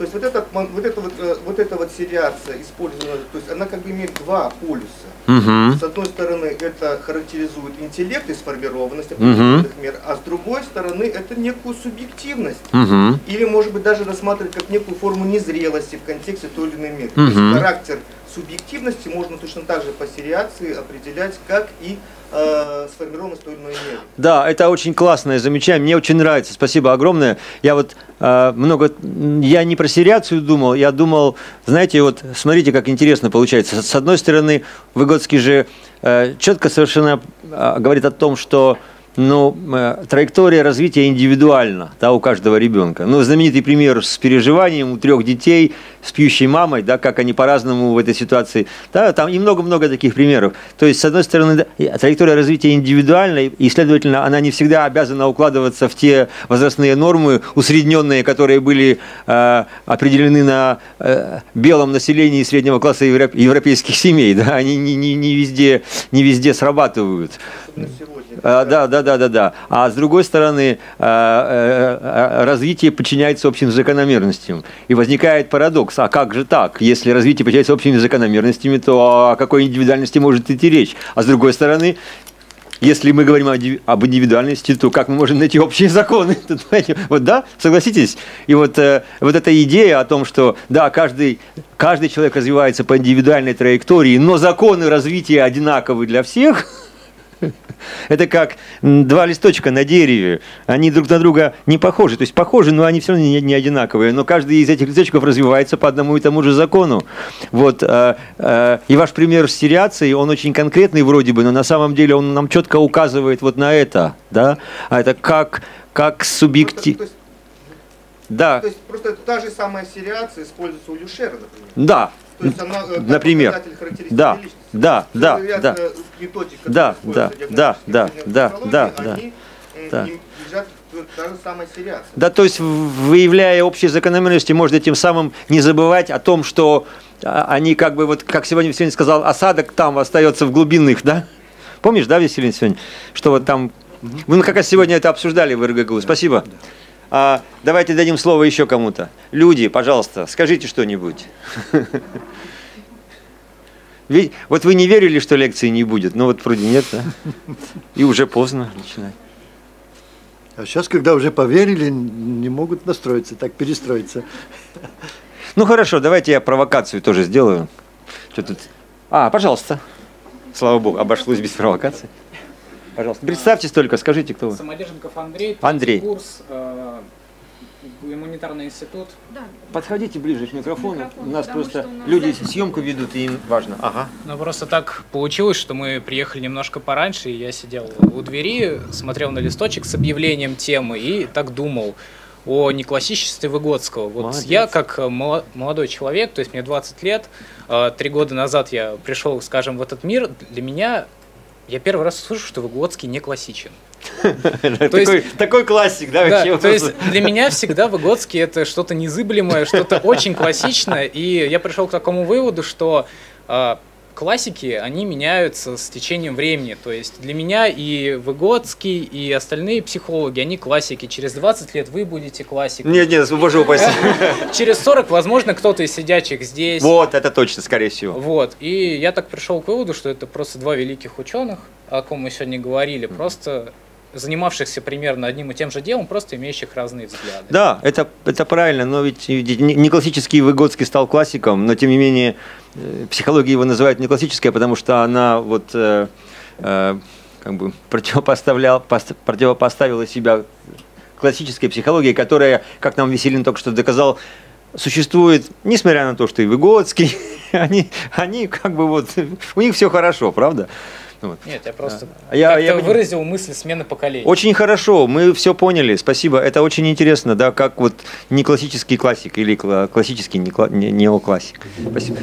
То есть вот, этот, вот, эта вот, вот эта вот сериация использована, то есть она как бы имеет два полюса. Угу. С одной стороны, это характеризует интеллект и сформированность определенных угу. мер, а с другой стороны, это некую субъективность. Угу. Или, может быть, даже рассматривать как некую форму незрелости в контексте той или иной меры. Угу. То есть характер субъективности можно точно так же по сериации определять, как и э, сформированность той или иной меры. Да, это очень классное замечание, мне очень нравится, спасибо огромное. Я вот э, много, я не про сериацию думал, я думал, знаете, вот смотрите, как интересно получается. С одной стороны, Выгодский же э, четко совершенно э, говорит о том, что ну, э, траектория развития индивидуальна, да, у каждого ребенка. Ну, знаменитый пример с переживанием у трех детей, с пьющей мамой, да, как они по-разному в этой ситуации. Да, там и много-много таких примеров. То есть, с одной стороны, траектория развития индивидуальна, и, следовательно, она не всегда обязана укладываться в те возрастные нормы, усредненные, которые были э, определены на э, белом населении среднего класса европейских семей. Да, они не, не, не, везде, не везде срабатывают. А, да, да, да, да, да. А с другой стороны, а, а, развитие подчиняется общим закономерностям. И возникает парадокс. А как же так? Если развитие подчиняется общими закономерностями, то о какой индивидуальности может идти речь? А с другой стороны, если мы говорим об индивидуальности, то как мы можем найти общие законы? [laughs] Вот да, согласитесь? И вот, э, вот эта идея о том, что да, каждый, каждый человек развивается по индивидуальной траектории, но законы развития одинаковы для всех [laughs] – [laughs] это как два листочка на дереве. Они друг на друга не похожи. То есть похожи, но они все равно не, не одинаковые. Но каждый из этих листочков развивается по одному и тому же закону. Вот. Э, э, и ваш пример с сериацией, он очень конкретный вроде бы, но на самом деле он нам четко указывает вот на это. Да? А это как как субъектив... Да, то есть просто та же самая сериация используется у Люшера, например. да, То есть она, э, например. Да, да, да, да. которые Да, да, да, да, да, да, да, м, да. Да, то есть выявляя общие закономерности, можно тем самым не забывать о том, что а, они как бы, вот как сегодня Веселин сказал, осадок там остается в глубинных, да? Помнишь, да, Веселин сегодня? Что вот там... Мы как раз сегодня это обсуждали в РГГУ. Спасибо. А, давайте дадим слово еще кому-то. Люди, пожалуйста, скажите что-нибудь. [laughs] Ведь вот вы не верили, что лекции не будет, но вот вроде нет, да? И уже поздно начинать. А сейчас, когда уже поверили, не могут настроиться, так перестроиться. [laughs] Ну хорошо, давайте я провокацию тоже сделаю. Что тут? А, пожалуйста. Слава богу, обошлось без провокации. Пожалуйста, представьтесь только, скажите, кто вы. Самодерженков Андрей, Андрей. курс, э, гуманитарный институт. Подходите ближе к микрофону. Микрофон, У нас просто у нас люди запись. съемку ведут, и им важно. Ага. Ну, просто так получилось, что мы приехали немножко пораньше, и я сидел у двери, смотрел на листочек с объявлением темы и так думал о неклассичестве Выгодского. Вот Молодец. я, как э, молодой человек, то есть мне 20 лет, э, три года назад я пришел, скажем, в этот мир, для меня я первый раз слышу, что Выгодский не классичен. [laughs] Такой классик, да, вообще. то есть для меня всегда Выгодский это что-то незыблемое, что-то очень классичное, и я пришел к такому выводу, что э, классики, они меняются с течением времени, то есть для меня и Выгодский, и остальные психологи, они классики, через 20 лет вы будете классиком, Нет, нет, боже упаси. [laughs] через 40, возможно, кто-то из сидячих здесь, Вот, это точно, скорее всего. вот, и я так пришел к выводу, что это просто два великих ученых, о ком мы сегодня говорили, просто занимавшихся примерно одним и тем же делом, просто имеющих разные взгляды. Да, это, это правильно, но ведь не классический Выгодский стал классиком, но тем не менее э, психология его называют не классическая, потому что она вот э, э, как бы противопоставлял, пос- противопоставила себя классической психологии, которая, как нам Веселин только что доказал, существует, несмотря на то, что и Выгодский, [laughs] они, они как бы вот, у них все хорошо, правда? [laughs] Вот. Нет, я просто А я- я выразил мысль смены поколений. Очень хорошо, мы все поняли, спасибо. Это очень интересно, да, как вот не классический классик или кла- классический не кла- не- неоклассик. Спасибо.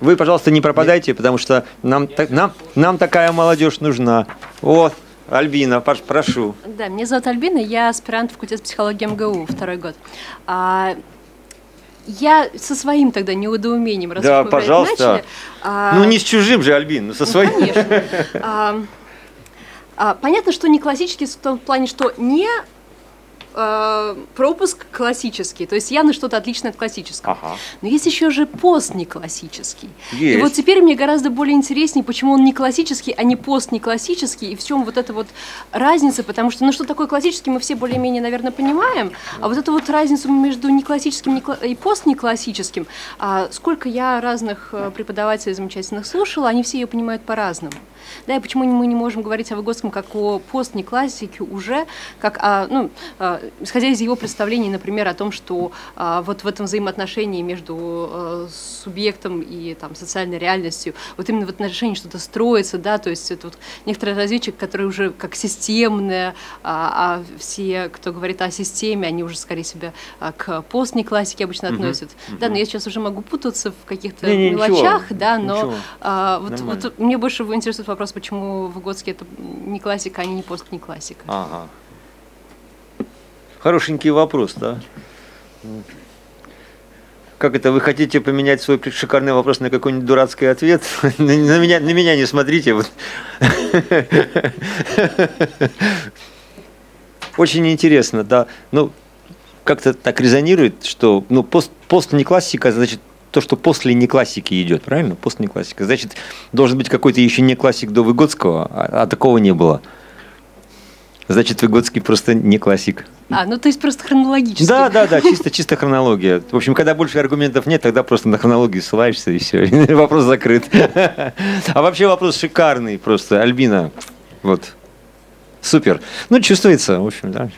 Вы, пожалуйста, не пропадайте, потому что нам, так- нам, нам такая молодежь нужна. Вот, Альбина, пош- прошу. Да, меня зовут Альбина, я аспирант факультета психологии МГУ, второй год. Я со своим тогда неудоумением, раз Да, пожалуйста. начали. а, Ну, не с чужим же, Альбин, ну со ну, своим. конечно. А, а, понятно, что не классический в том плане, что не а, пропуск классический, то есть явно что-то отличное от классического. Ага. Но есть еще же пост не классический. И Есть. вот теперь мне гораздо более интереснее, почему он не классический, а не пост не классический, и в чем вот эта вот разница, потому что, ну, что такое классический, мы все более-менее, наверное, понимаем, а вот эту вот разницу между не классическим и пост не классическим, а, сколько я разных э, преподавателей замечательных слушала, они все ее понимают по-разному. Да, и почему мы не можем говорить о Выгодском как о пост не классике уже, как о, ну, а, исходя из его представлений, например, о том, что а, вот в этом взаимоотношении между э, субъектом и там, социальной реальностью, вот именно в отношении что-то строится, да, то есть это вот некоторый разведчик, который уже как системное, а, все, кто говорит о системе, они уже скорее себя к постной классике обычно относят. Да, но я сейчас уже могу путаться в каких-то Не-не, ничего, мелочах, да, но ничего. а, вот, Нормально. вот мне больше интересует вопрос, почему Выгодский это не классика, а не пост не классика. Ага. Хорошенький вопрос, да? Как это, вы хотите поменять свой шикарный вопрос на какой-нибудь дурацкий ответ? [laughs] На меня, на меня не смотрите. вот. [laughs] Очень интересно, да. Ну, как-то так резонирует, что ну, пост, пост не классика, значит, то, что после не классики идет, правильно? Пост не классика. Значит, должен быть какой-то еще не классик до Выгодского, а, а такого не было. Значит, Выгодский просто не классик. А, ну то есть просто хронологически. Да, да, да, чисто, чисто хронология. В общем, когда больше аргументов нет, тогда просто на хронологию ссылаешься и все, [laughs] вопрос закрыт. [laughs] А вообще вопрос шикарный просто, Альбина, вот, супер. Ну, чувствуется, в общем, да.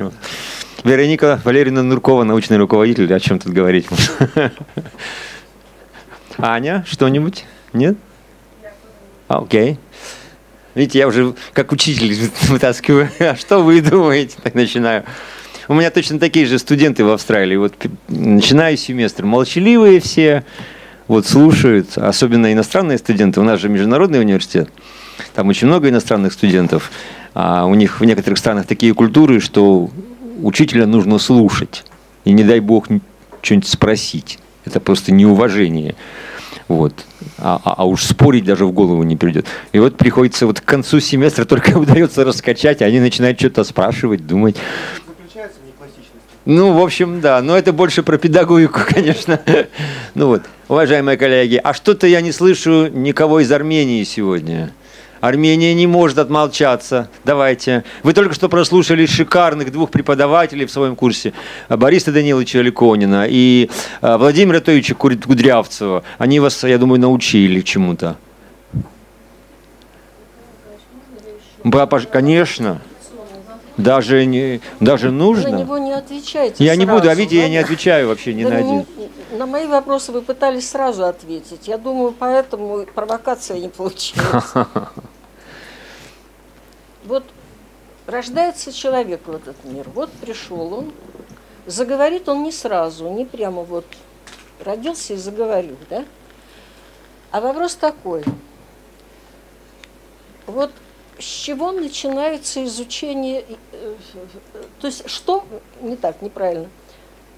Вероника Валерьевна Нуркова, научный руководитель, о чем тут говорить. [laughs] Аня, что-нибудь? Нет? А, Окей. Видите, я уже как учитель [laughs] вытаскиваю. А что вы думаете? Так начинаю. У меня точно такие же студенты в Австралии. Вот начинаю семестр. Молчаливые все, вот слушают, особенно иностранные студенты. У нас же международный университет. Там очень много иностранных студентов. А у них в некоторых странах такие культуры, что учителя нужно слушать. И не дай бог что-нибудь спросить. Это просто неуважение. Вот. А, а, а уж спорить даже в голову не придет. И вот приходится вот к концу семестра только [laughs] удается раскачать, они начинают что-то спрашивать, думать. Ну, в общем, да. Но это больше про педагогику, [laughs] конечно. Ну вот, уважаемые коллеги, а что-то я не слышу никого из Армении сегодня. Армения не может отмолчаться. Давайте. Вы только что прослушали шикарных двух преподавателей в своем курсе. Бориса Даниловича Ликонина и э, Владимира Тоевича Кудрявцева. Они вас, я думаю, научили чему-то. Конечно. Даже, не, даже нужно. Вы на него не отвечаете Я сразу, не буду, а видите, да? я не отвечаю вообще ни Да на один. не- на мои вопросы вы пытались сразу ответить. Я думаю, поэтому провокация не получилась. [laughs] Вот рождается человек в этот мир. Вот пришел он. Заговорит он не сразу, не прямо вот родился и заговорил, да? А вопрос такой. Вот с чего начинается изучение, э, то есть что, не так, неправильно,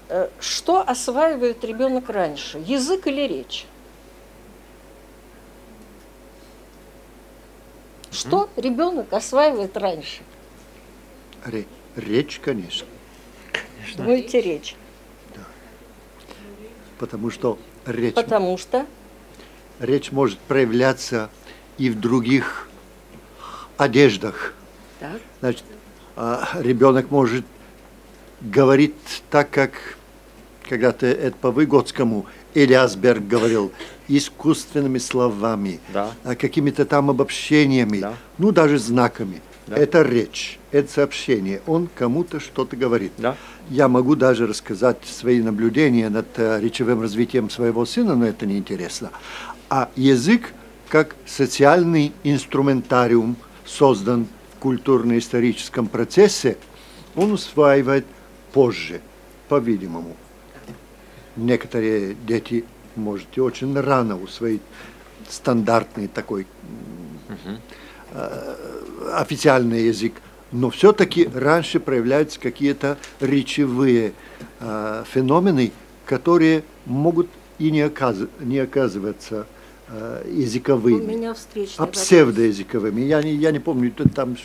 Э, что осваивает ребенок раньше, язык или речь? Что ребенок осваивает раньше? Ре- Речь, конечно. Думаете, речь? Потому что речь, Потому что речь может проявляться и в других одеждах. так, Значит, а, ребенок может говорить так, как когда-то это по Выгодскому Элиасберг говорил, искусственными словами, Да. а какими-то там обобщениями, Да. ну даже знаками. Да. Это речь, это сообщение. Он кому-то что-то говорит. Да. Я могу даже рассказать свои наблюдения над э, речевым развитием своего сына, но это неинтересно. А язык как социальный инструментариум создан в культурно-историческом процессе, он усваивает позже, по-видимому. Некоторые дети, можете очень рано усвоить стандартный такой э, официальный язык, но все-таки раньше проявляются какие-то речевые э, феномены, которые могут и не, оказ- не оказываться э, языковыми, а псевдоязыковыми. Я не, я не помню, там,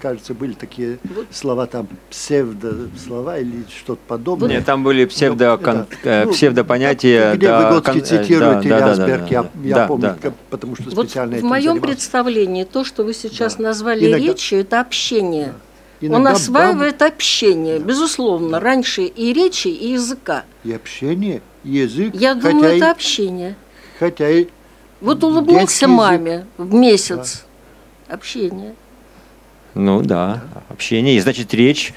кажется, были такие слова, там псевдослова или что-то подобное. Нет, там были псевдо, Ну, это, э, ну, псевдопонятия. Где да, Выгодский кон- э, цитирует да, да, да, Ильясберг, да, я, да. я Да, помню, да. потому что Вот специально в моем занимался. представлении то, что вы сейчас Да. назвали Иногда- речью, это общение. Он Иногда осваивает общение, безусловно, раньше и речи, и языка. И общение, и язык, Я хотя, думаю, и, это общение. хотя и Вот улыбнулся детский язык. маме в месяц. Общение. Ну да, общение, и значит речь.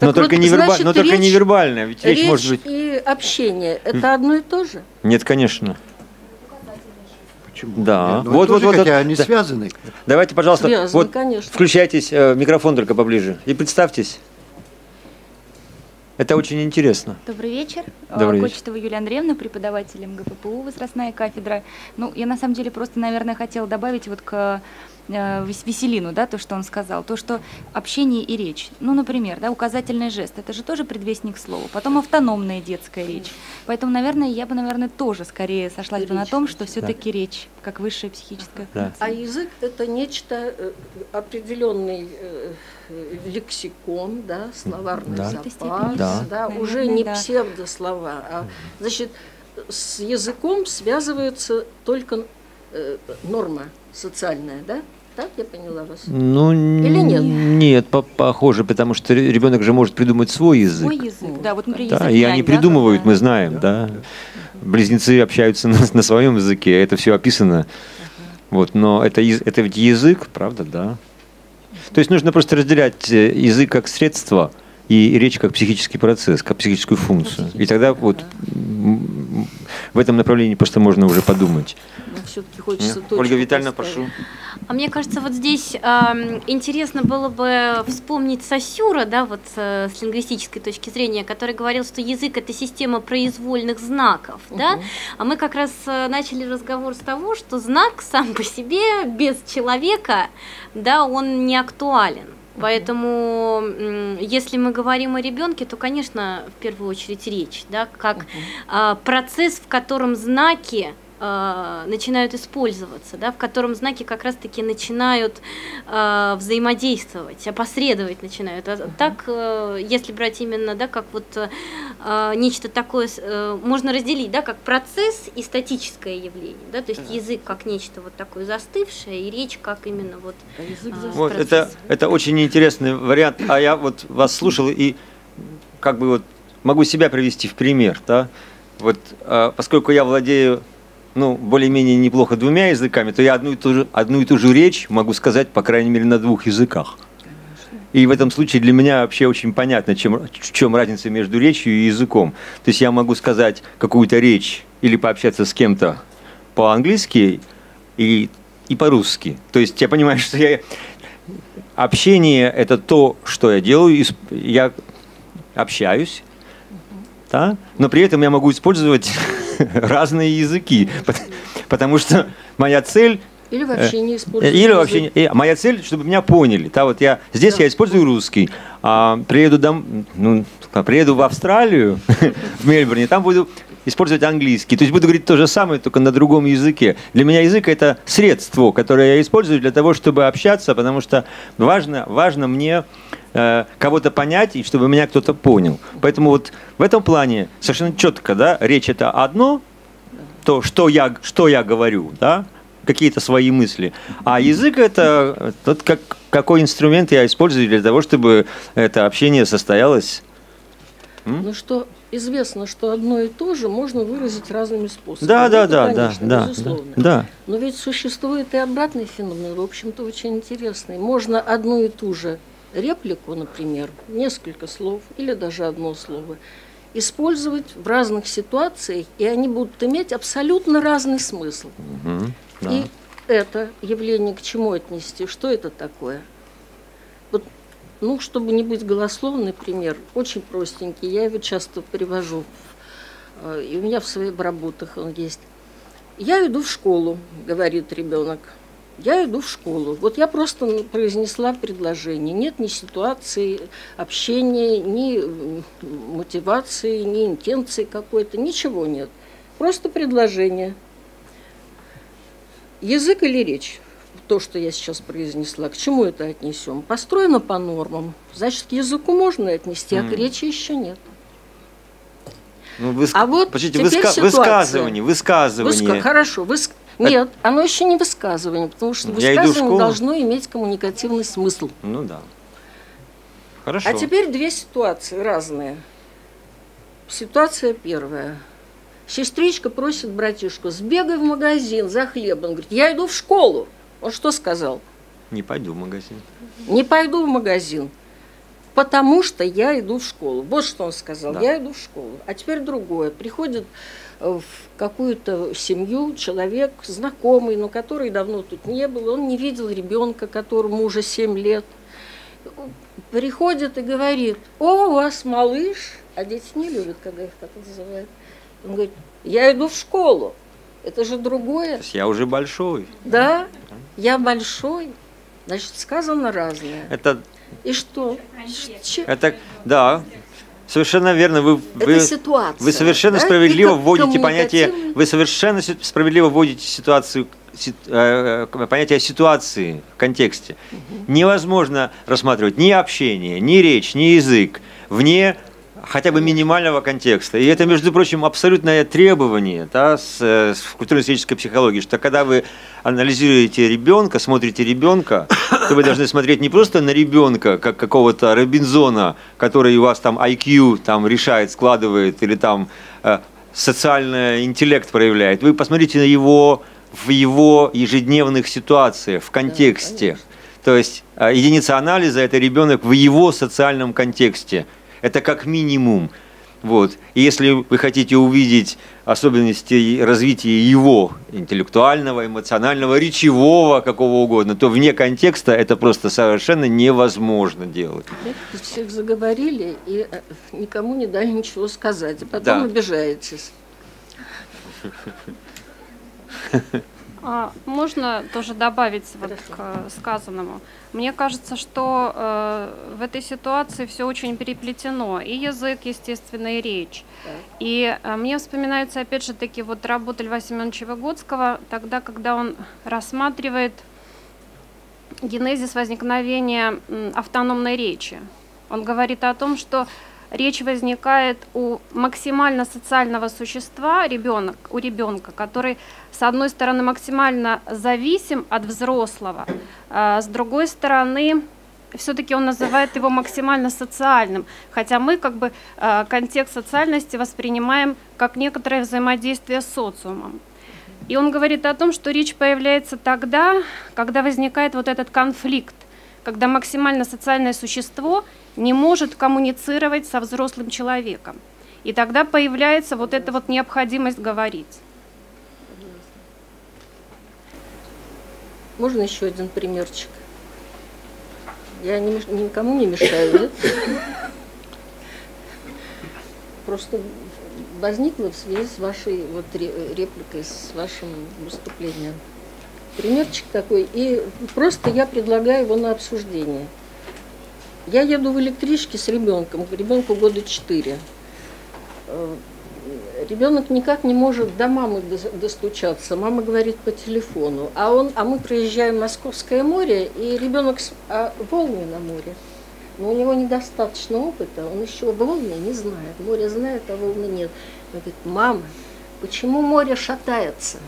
Но Так только, вот, неверба- значит, но только речь- невербальная, ведь речь, Речь может быть... и общение – это одно и то же? Нет, конечно. Почему? Да. Нет, ну, Вот, тоже, вот, вот, хотя вот. они Да. связаны. Давайте, пожалуйста, Связано, вот конечно. включайтесь, э, микрофон только поближе, и представьтесь. Это очень интересно. Добрый вечер. Добрый А, вечер. Кочетова Юлия Андреевна, преподаватель МГППУ, возрастная кафедра. Ну, я на самом деле просто, наверное, хотела добавить вот к Веселину, да, то, что он сказал, то, что общение и речь. Ну, например, да, указательный жест, это же тоже предвестник слова. Потом автономная детская речь. Поэтому, наверное, я бы, наверное, тоже скорее сошлась бы на Речь. том, что все-таки речь, как высшая психическая Да. А язык – это нечто, э, определенный э, э, лексикон, да, словарный Да. Запас, Да. да, Наверное, уже не да. псевдослова. А, значит, с языком связывается только э, норма социальная, да? Так я поняла вас? Ну, Или нет? Нет, по- похоже, потому что ре- ребенок же может придумать свой язык. Свой язык, да, вот, например, Да, язык и они да, придумывают, когда- мы знаем, да. Близнецы общаются на, на своем языке, это все описано. Вот, но это, это ведь язык, правда, да. То есть нужно просто разделять э, язык как средство и речь как психический процесс, как психическую функцию. И тогда вот в этом направлении просто можно уже подумать. Все-таки хочется Ольга точку Витальевна, поставить. прошу. А мне кажется, вот здесь э, интересно было бы вспомнить Сосюра, да, вот э, с лингвистической точки зрения, который говорил, что язык это система произвольных знаков, угу. да, а мы как раз э, начали разговор с того, что знак сам по себе без человека, да, он не актуален. Поэтому, если мы говорим о ребенке, то, конечно, в первую очередь речь, да, как uh-huh. процесс, в котором знаки э, начинают использоваться, да, в котором знаки как раз-таки начинают э, взаимодействовать, опосредовать начинают. А uh-huh. так, э, если брать именно, да, как вот э, нечто такое, э, можно разделить, да, как процесс и статическое явление, да, то есть uh-huh. язык как нечто вот такое застывшее и речь как именно вот. А язык э, вот это это очень интересный вариант. А я вот вас слушал и как бы вот могу себя привести в пример, да. Вот, поскольку я владею ну, более-менее неплохо двумя языками, то я одну и, ту же, одну и ту же речь могу сказать, по крайней мере, на двух языках. И в этом случае для меня вообще очень понятно, чем, в чем разница между речью и языком. То есть я могу сказать какую-то речь или пообщаться с кем-то по-английски и, и по-русски. То есть я понимаю, [laughs] что я... общение – это то, что я делаю, я общаюсь, да? но при этом я могу использовать [laughs] разные языки, потому что моя цель или вообще не использую. Или вообще не. Моя цель, чтобы меня поняли. Да, вот я здесь да. я использую русский. А приеду дом, ну, приеду в Австралию, [laughs] в Мельбурне, там буду использовать английский. То есть буду говорить то же самое, только на другом языке. Для меня язык это средство, которое я использую для того, чтобы общаться, потому что важно, важно мне э, кого-то понять и чтобы меня кто-то понял. Поэтому вот в этом плане совершенно четко, да, речь это одно, то, что я, что я говорю, да, какие-то свои мысли. А язык это тот, как, какой инструмент я использую для того, чтобы это общение состоялось. М? Ну что, известно, что одно и то же можно выразить разными способами. Да, да, да, конечно, да, безусловно. Да, да. Но ведь существует и обратный феномен, в общем-то, очень интересный. Можно одну и ту же реплику, например, несколько слов или даже одно слово, использовать в разных ситуациях, и они будут иметь абсолютно разный смысл. Угу, да. И это явление к чему отнести? Что это такое? Ну, чтобы не быть голословный пример, очень простенький, я его часто привожу, э, и у меня в своих работах он есть. Я иду в школу, говорит ребенок я иду в школу. Вот я просто произнесла предложение. Нет ни ситуации общения, ни мотивации, ни интенции какой-то, ничего нет. Просто предложение. Язык или речь? То, что я сейчас произнесла, к чему это отнесем? Построено по нормам. Значит, к языку можно отнести, а к речи еще нет. Ну, выск... А вот Подождите, выска... высказывание, высказывание. Выска... Хорошо, выск... Нет, оно еще не высказывание, потому что высказывание должно иметь коммуникативный смысл. Ну да. Хорошо. А теперь две ситуации разные. Ситуация первая. Сестричка просит братишку, сбегай в магазин за хлебом. Он говорит, я иду в школу. Он что сказал? Не пойду в магазин. Не пойду в магазин, потому что я иду в школу. Вот что он сказал, да. я иду в школу. А теперь другое. Приходит в какую-то семью человек, знакомый, но который давно тут не был, он не видел ребенка, которому уже 7 лет. Приходит и говорит, о, у вас малыш, а дети не любят, когда их так называют. Он говорит, я иду в школу, это же другое. То есть я уже большой. Да, я большой. Значит, сказано разное. Это и что? Это, да, Совершенно верно. Вы, вы, ситуация, вы совершенно да? справедливо вводите понятие. Вы совершенно справедливо вводите ситуацию э, э, понятие ситуации в контексте. Угу. Невозможно рассматривать ни общение, ни речь, ни язык вне хотя бы минимального контекста. И это, между прочим, абсолютное требование да, с, с культурно-исторической психологии, что когда вы анализируете ребенка, смотрите ребенка, то вы должны смотреть не просто на ребенка, как какого-то Робинзона, который у вас там IQ там решает, складывает, или там э, социальный интеллект проявляет. Вы посмотрите на его в его ежедневных ситуациях, в контексте. Да, то есть э, единица анализа – это ребенок в его социальном контексте – это как минимум. Вот. И если вы хотите увидеть особенности развития его интеллектуального, эмоционального, речевого, какого угодно, то вне контекста это просто совершенно невозможно делать. Всех заговорили и э, никому не дали ничего сказать, а потом Да. обижаетесь. [laughs] А, Можно тоже добавить вот к сказанному. Мне кажется, что э, в этой ситуации все очень переплетено. И язык, естественно, и речь. И э, мне вспоминаются, опять же таки, вот работа Льва Семеновича Выгодского, тогда, когда он рассматривает генезис возникновения автономной речи. Он говорит о том, что речь возникает у максимально социального существа, ребенок, у ребенка, который, с одной стороны, максимально зависим от взрослого, а с другой стороны, все-таки он называет его максимально социальным, хотя мы как бы э, контекст социальности воспринимаем как некоторое взаимодействие с социумом. И он говорит о том, что речь появляется тогда, когда возникает вот этот конфликт, когда максимально социальное существо не может коммуницировать со взрослым человеком. И тогда появляется вот эта вот необходимость говорить. Можно еще один примерчик? Я не никому не мешаю, нет? Просто возникло в связи с вашей вот ре- репликой, с вашим выступлением. Примерчик такой, и просто я предлагаю его на обсуждение. Я еду в электричке с ребенком, ребенку года 4. Ребенок никак не может до мамы дос- достучаться. Мама говорит по телефону. А, он, а мы проезжаем Московское море, и ребенок с- а волны на море. Но у него недостаточно опыта, он еще волны не знает. Море знает, а волны нет. Он говорит, мама, почему море шатается?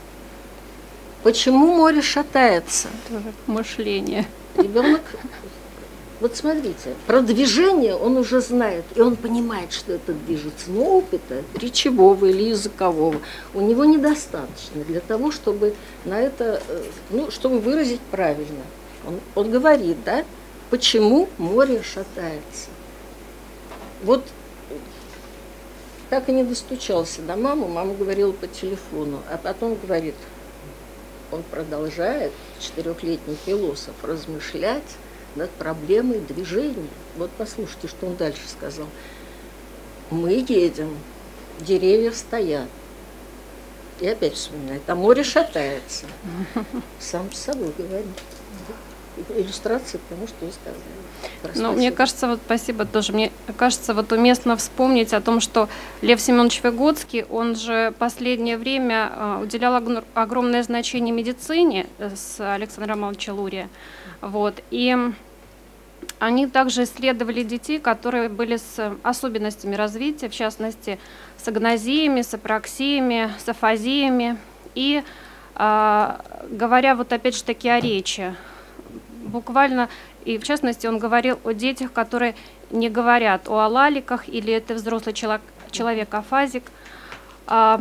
Почему море шатается? Мышление. Ребенок, вот смотрите, про движение он уже знает, и он понимает, что это движется. Но опыта речевого или языкового у него недостаточно для того, чтобы на это, э, ну, чтобы выразить правильно. Он, он говорит, да, почему море шатается. Вот так и не достучался до мамы, мама говорила по телефону, а потом говорит, он продолжает, четырехлетний философ, размышлять над проблемой движения. Вот послушайте, что он дальше сказал. Мы едем, деревья стоят. И опять вспоминает, а море шатается. [laughs] Сам с собой говорит. Иллюстрация к тому, что вы сказали. Ну, мне кажется, вот спасибо тоже. Мне кажется, вот уместно вспомнить о том, что Лев Семенович Выгодский, он же последнее время э, уделял огр- огромное значение медицине э, с Александром Романовичем Лурия. Вот. И они также исследовали детей, которые были с особенностями развития, в частности, с агнозиями, с апраксиями, с афазиями. И а, говоря вот опять же таки о речи, буквально, и в частности он говорил о детях, которые не говорят о алаликах, или это взрослый чело- человек афазик. А,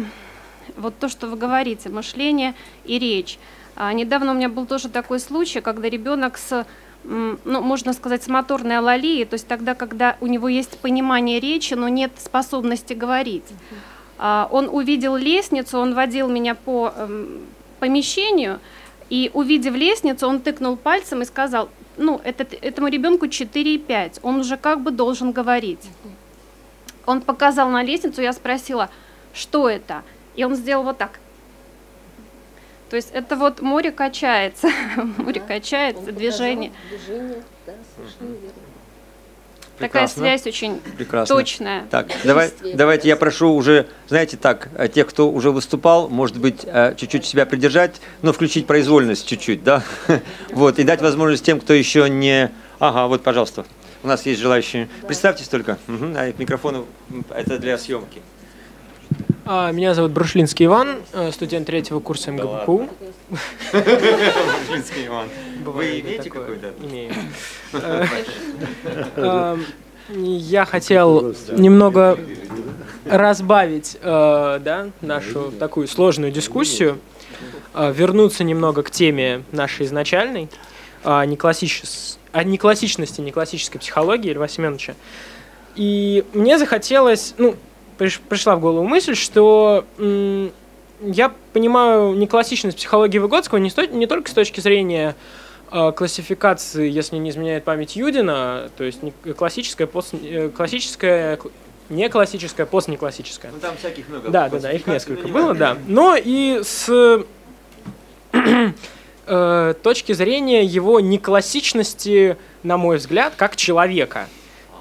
вот то, что вы говорите, мышление и речь. А, недавно у меня был тоже такой случай, когда ребенок с, ну, можно сказать, с моторной алалией, то есть тогда, когда у него есть понимание речи, но нет способности говорить. А, Он увидел лестницу, он водил меня по эм, помещению, и увидев лестницу, он тыкнул пальцем и сказал, ну, этот, этому ребенку 4,5, он уже как бы должен говорить. Он показал на лестницу, я спросила, что это? И он сделал вот так. То есть это вот море качается, [laughs] море качается, движение. Движение, да, совершенно верно. Такая Прекрасно. связь очень Прекрасно. точная. Так, давай, давайте я прошу уже, знаете, так, э, тех, кто уже выступал, может быть, э, чуть-чуть себя придержать, но включить произвольность чуть-чуть, да, [laughs] вот, и дать возможность тем, кто еще не... Ага, вот, пожалуйста, у нас есть желающие. Представьтесь только, Мгм, а к микрофону, м, это для съемки. А, Меня зовут Брушлинский Иван, э, студент третьего курса МГПУ. [laughs] Брушлинский Иван. Вы имеете какой-то? Имею. [laughs] Э, эм, Я хотел немного разбавить э, да, нашу такую сложную дискуссию, э, вернуться немного к теме нашей изначальной, о, о неклассичности, неклассической психологии Льва Семеновича. И мне захотелось, ну, приш- пришла в голову мысль, что я понимаю неклассичность психологии Выгодского не, сто- не только с точки зрения э, классификации, если не изменяет память Юдина, то есть не- классическая, пост, э, классическая, кл- не классическая, постнеклассическая. Ну там всяких много. Да, да, да, их несколько но было, не да. Но и с э, точки зрения его неклассичности, на мой взгляд, как человека.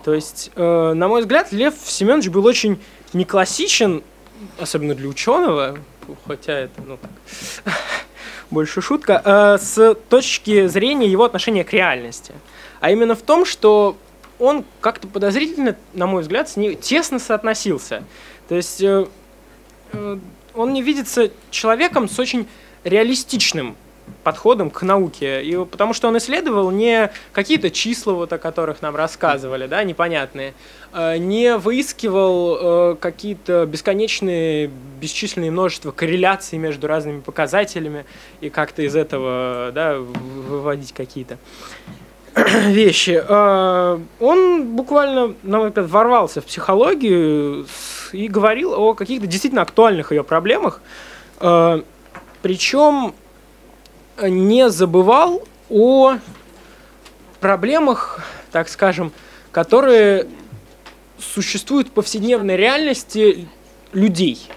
То есть, э, на мой взгляд, Лев Семенович был очень неклассичен, особенно для ученого, хотя это, ну так, [laughs] больше шутка, э, с точки зрения его отношения к реальности. А именно в том, что он как-то подозрительно, на мой взгляд, с ней тесно соотносился. То есть э, э, он не видится человеком с очень реалистичным подходом к науке, и потому что он исследовал не какие-то числа, вот о которых нам рассказывали, да, непонятные, э, не выискивал э, какие-то бесконечные, бесчисленные множество корреляций между разными показателями и как-то из этого да, выводить какие-то [clears throat] вещи. Э, Он буквально, на мой взгляд, ворвался в психологию и говорил о каких-то действительно актуальных ее проблемах. Э, Причем не забывал о проблемах, так скажем, которые существуют в повседневной реальности людей.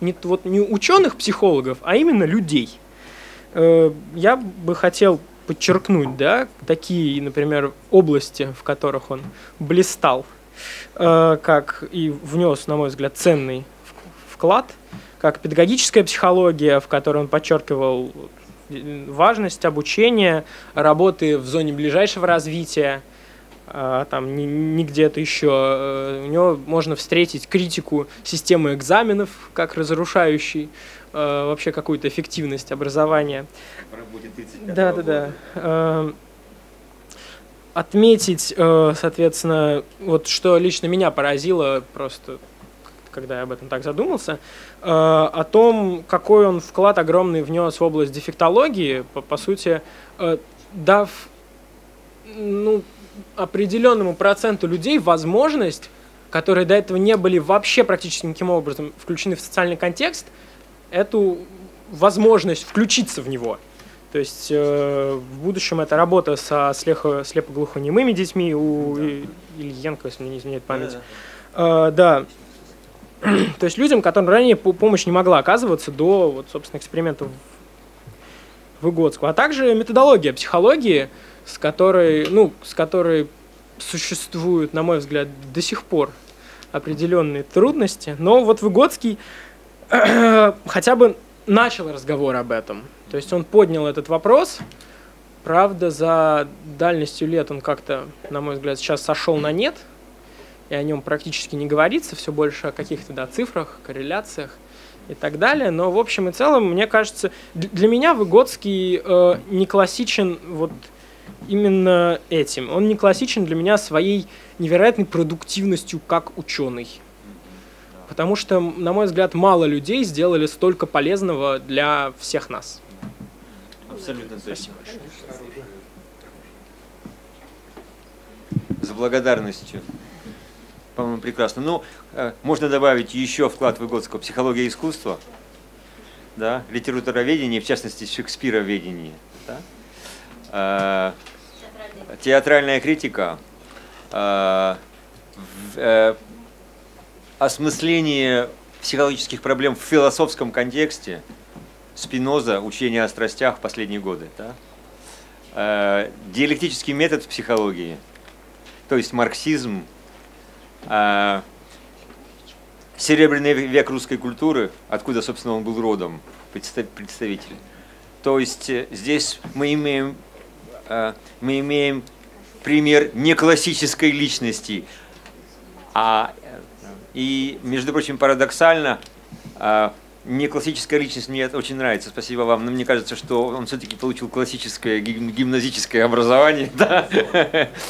Не, вот, не ученых-психологов, а именно людей. Э, Я бы хотел подчеркнуть, да, такие, например, области, в которых он блистал, э, как и внес, на мой взгляд, ценный вклад, как педагогическая психология, в которой он подчеркивал важность обучения, работы в зоне ближайшего развития, а, там ни, ни где-то еще. Э, У него можно встретить критику системы экзаменов как разрушающей э, вообще какую-то эффективность образования. В работе 35 Да, да, да. Эм, Отметить, э, соответственно, вот что лично меня поразило просто, когда я об этом так задумался, э, о том, какой он вклад огромный внес в область дефектологии, по, по сути, э, дав ну, определенному проценту людей возможность, которые до этого не были вообще практически никаким образом включены в социальный контекст, эту возможность включиться в него. То есть э, в будущем это работа со слепо- слепоглухонемыми детьми у И- Ильенко, если мне не изменяет память. Э, да. [clears throat] То есть людям, которым ранее по- помощь не могла оказываться до, вот, собственно, экспериментов Выгодского. А также методология психологии, с которой, ну, с которой существуют, на мой взгляд, до сих пор определенные трудности. Но вот Выгодский [clears throat] хотя бы начал разговор об этом. То есть он поднял этот вопрос. Правда, за дальностью лет он как-то, на мой взгляд, сейчас сошел на нет, и о нем практически не говорится, все больше о каких-то да, цифрах, корреляциях и так далее. Но в общем и целом, мне кажется, для меня Выгодский э, не классичен вот именно этим. Он не классичен для меня своей невероятной продуктивностью как ученый. Потому что, на мой взгляд, мало людей сделали столько полезного для всех нас. Абсолютно точно. За благодарностью. По-моему, прекрасно. Ну, э, можно добавить еще вклад Выгодского. Психология искусства, да, литературоведение, в частности, шекспироведение, да, э, театральная критика, э, в- осмысление психологических проблем в философском контексте, Спиноза, учение о страстях в последние годы. Да? Диалектический метод в психологии, то есть марксизм, серебряный век русской культуры, откуда, собственно, он был родом, предста- представитель. То есть э, здесь мы имеем, э, мы имеем пример неклассической личности, а, э, и, между прочим, парадоксально, а, не классическая личность мне это очень нравится, спасибо вам, но мне кажется, что он все-таки получил классическое гим- гимназическое образование, [laughs] да?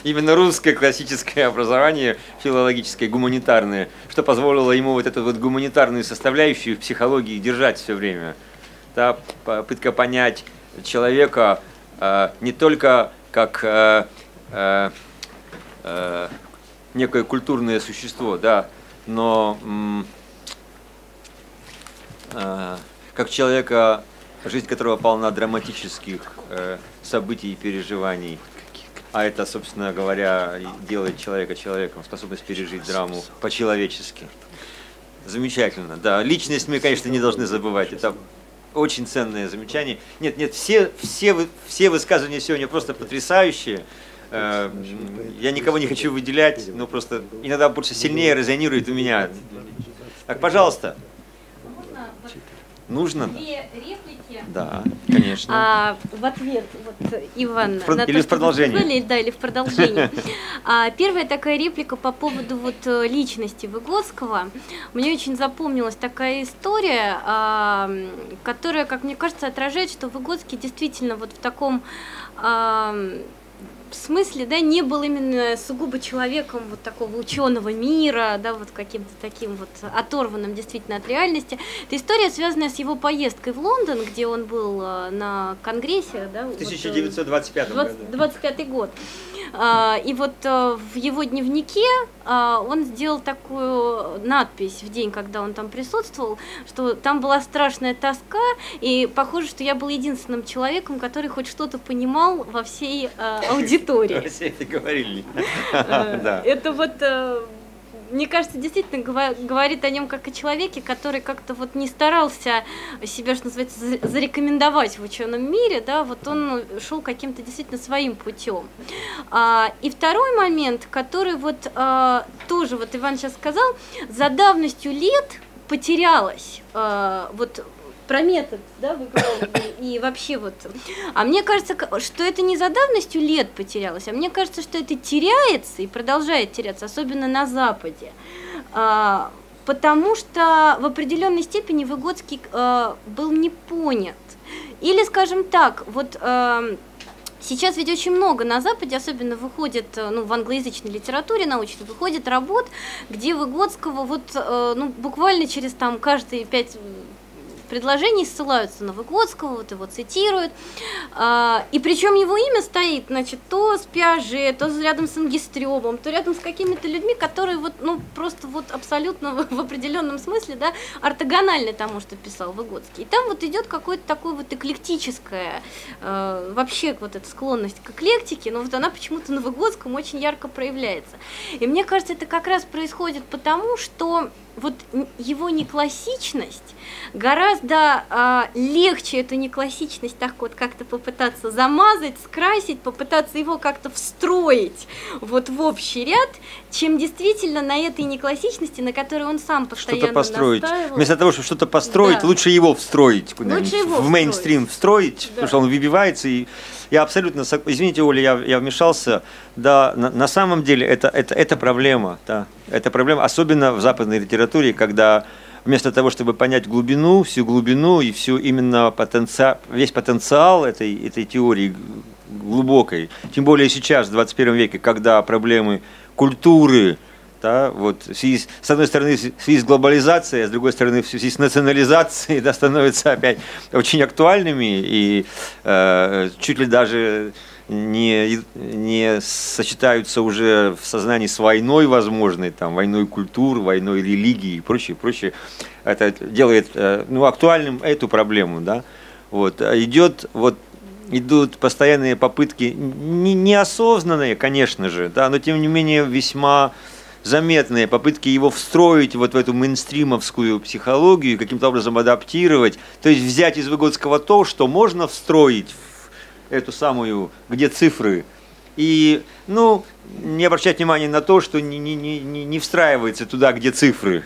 именно русское классическое образование, филологическое, гуманитарное, что позволило ему вот эту вот гуманитарную составляющую в психологии держать все время. Да? Попытка понять человека э, не только как э, э, э, некое культурное существо, да, но как человека, жизнь которого полна драматических э, событий и переживаний. А это, собственно говоря, делает человека человеком, способность пережить драму по-человечески. Замечательно, да. Личность мы, конечно, не должны забывать. Это очень ценное замечание. Нет, нет, все, все, все высказывания сегодня просто потрясающие. Э, Я никого не хочу выделять, но просто иногда больше сильнее резонирует у меня. Так, пожалуйста. Нужно? Две реплики. Да, конечно. А, в ответ, вот, Иван, В прод- на или то, в что вы продолжение? сказали, да, или в продолжение. А, первая такая реплика по поводу вот личности Выгодского. Мне очень запомнилась такая история, а, которая, как мне кажется, отражает, что Выгодский действительно вот в таком а, смысле, да, не был именно сугубо человеком вот такого ученого мира, да, вот каким-то таким вот оторванным действительно от реальности. Это история, связанная с его поездкой в Лондон, где он был э, на конгрессе, да, В вот, э, 1925 году. 25 год. А, И вот э, в его дневнике а, он сделал такую надпись в день, когда он там присутствовал, что там была страшная тоска, и похоже, что я был единственным человеком, который хоть что-то понимал во всей э, [laughs] аудитории. Все это говорили. Э. [laughs] Это вот, мне кажется, действительно говорит о нем как о человеке, который как-то вот не старался себя, что называется, за- зарекомендовать в ученом мире, да, вот он шел каким-то действительно своим путем. А, И второй момент, который вот а, тоже, вот Иван сейчас сказал, за давностью лет потерялась а, вот про метод, да, вы говорили, и вообще вот. А мне кажется, что это не за давностью лет потерялось, а мне кажется, что это теряется и продолжает теряться, особенно на Западе. А, потому что в определенной степени Выгодский а, был не понят. Или, скажем так, вот ам, Сейчас ведь очень много на Западе, особенно выходит, э, ну, в англоязычной литературе научной, выходит работ, где Выгодского вот, ну, буквально через там каждые пять предложений ссылаются на Выгодского, вот его цитируют. А, И причем его имя стоит, значит, то с Пиаже, то рядом с Ангистрёмом, то рядом с какими-то людьми, которые вот, ну, просто вот абсолютно [laughs] в определенном смысле, да, ортогональны тому, что писал Выгодский. И там вот идет какое-то такое вот эклектическое, э, вообще вот эта склонность к эклектике, но вот она почему-то на Выгодском очень ярко проявляется. И мне кажется, это как раз происходит потому, что вот его неклассичность гораздо а, легче эту неклассичность так вот как-то попытаться замазать, скрасить, попытаться его как-то встроить вот в общий ряд, чем действительно на этой неклассичности, на которой он сам постоянно Что-то построить. настаивал. Вместо того, чтобы что-то построить, Да. лучше его встроить куда-нибудь. Его в мейнстрим встроить, потому что он выбивается. И я абсолютно... Извините, Оля, я, я вмешался. Да, на, на самом деле это, это, это проблема. Да. Это проблема, особенно в западной литературе, когда вместо того, чтобы понять глубину, всю глубину и всю именно потенциал, весь потенциал этой, этой теории глубокой, тем более сейчас, в 21 веке, когда проблемы культуры, да, вот, в связи с, одной стороны, в связи с глобализацией, а с другой стороны, в связи с национализацией, да, становятся опять очень актуальными и э, чуть ли даже не, не сочетаются уже в сознании с войной возможной, там, войной культур, войной религии и прочее, прочее. Это делает э, ну, актуальным эту проблему, да. Вот. А Идет вот идут постоянные попытки, не- неосознанные, конечно же, да, но тем не менее весьма заметные попытки его встроить вот в эту мейнстримовскую психологию, каким-то образом адаптировать, то есть взять из Выгодского то, что можно встроить в эту самую, где цифры, и, ну, не обращать внимания на то, что не, не, не, не встраивается туда, где цифры.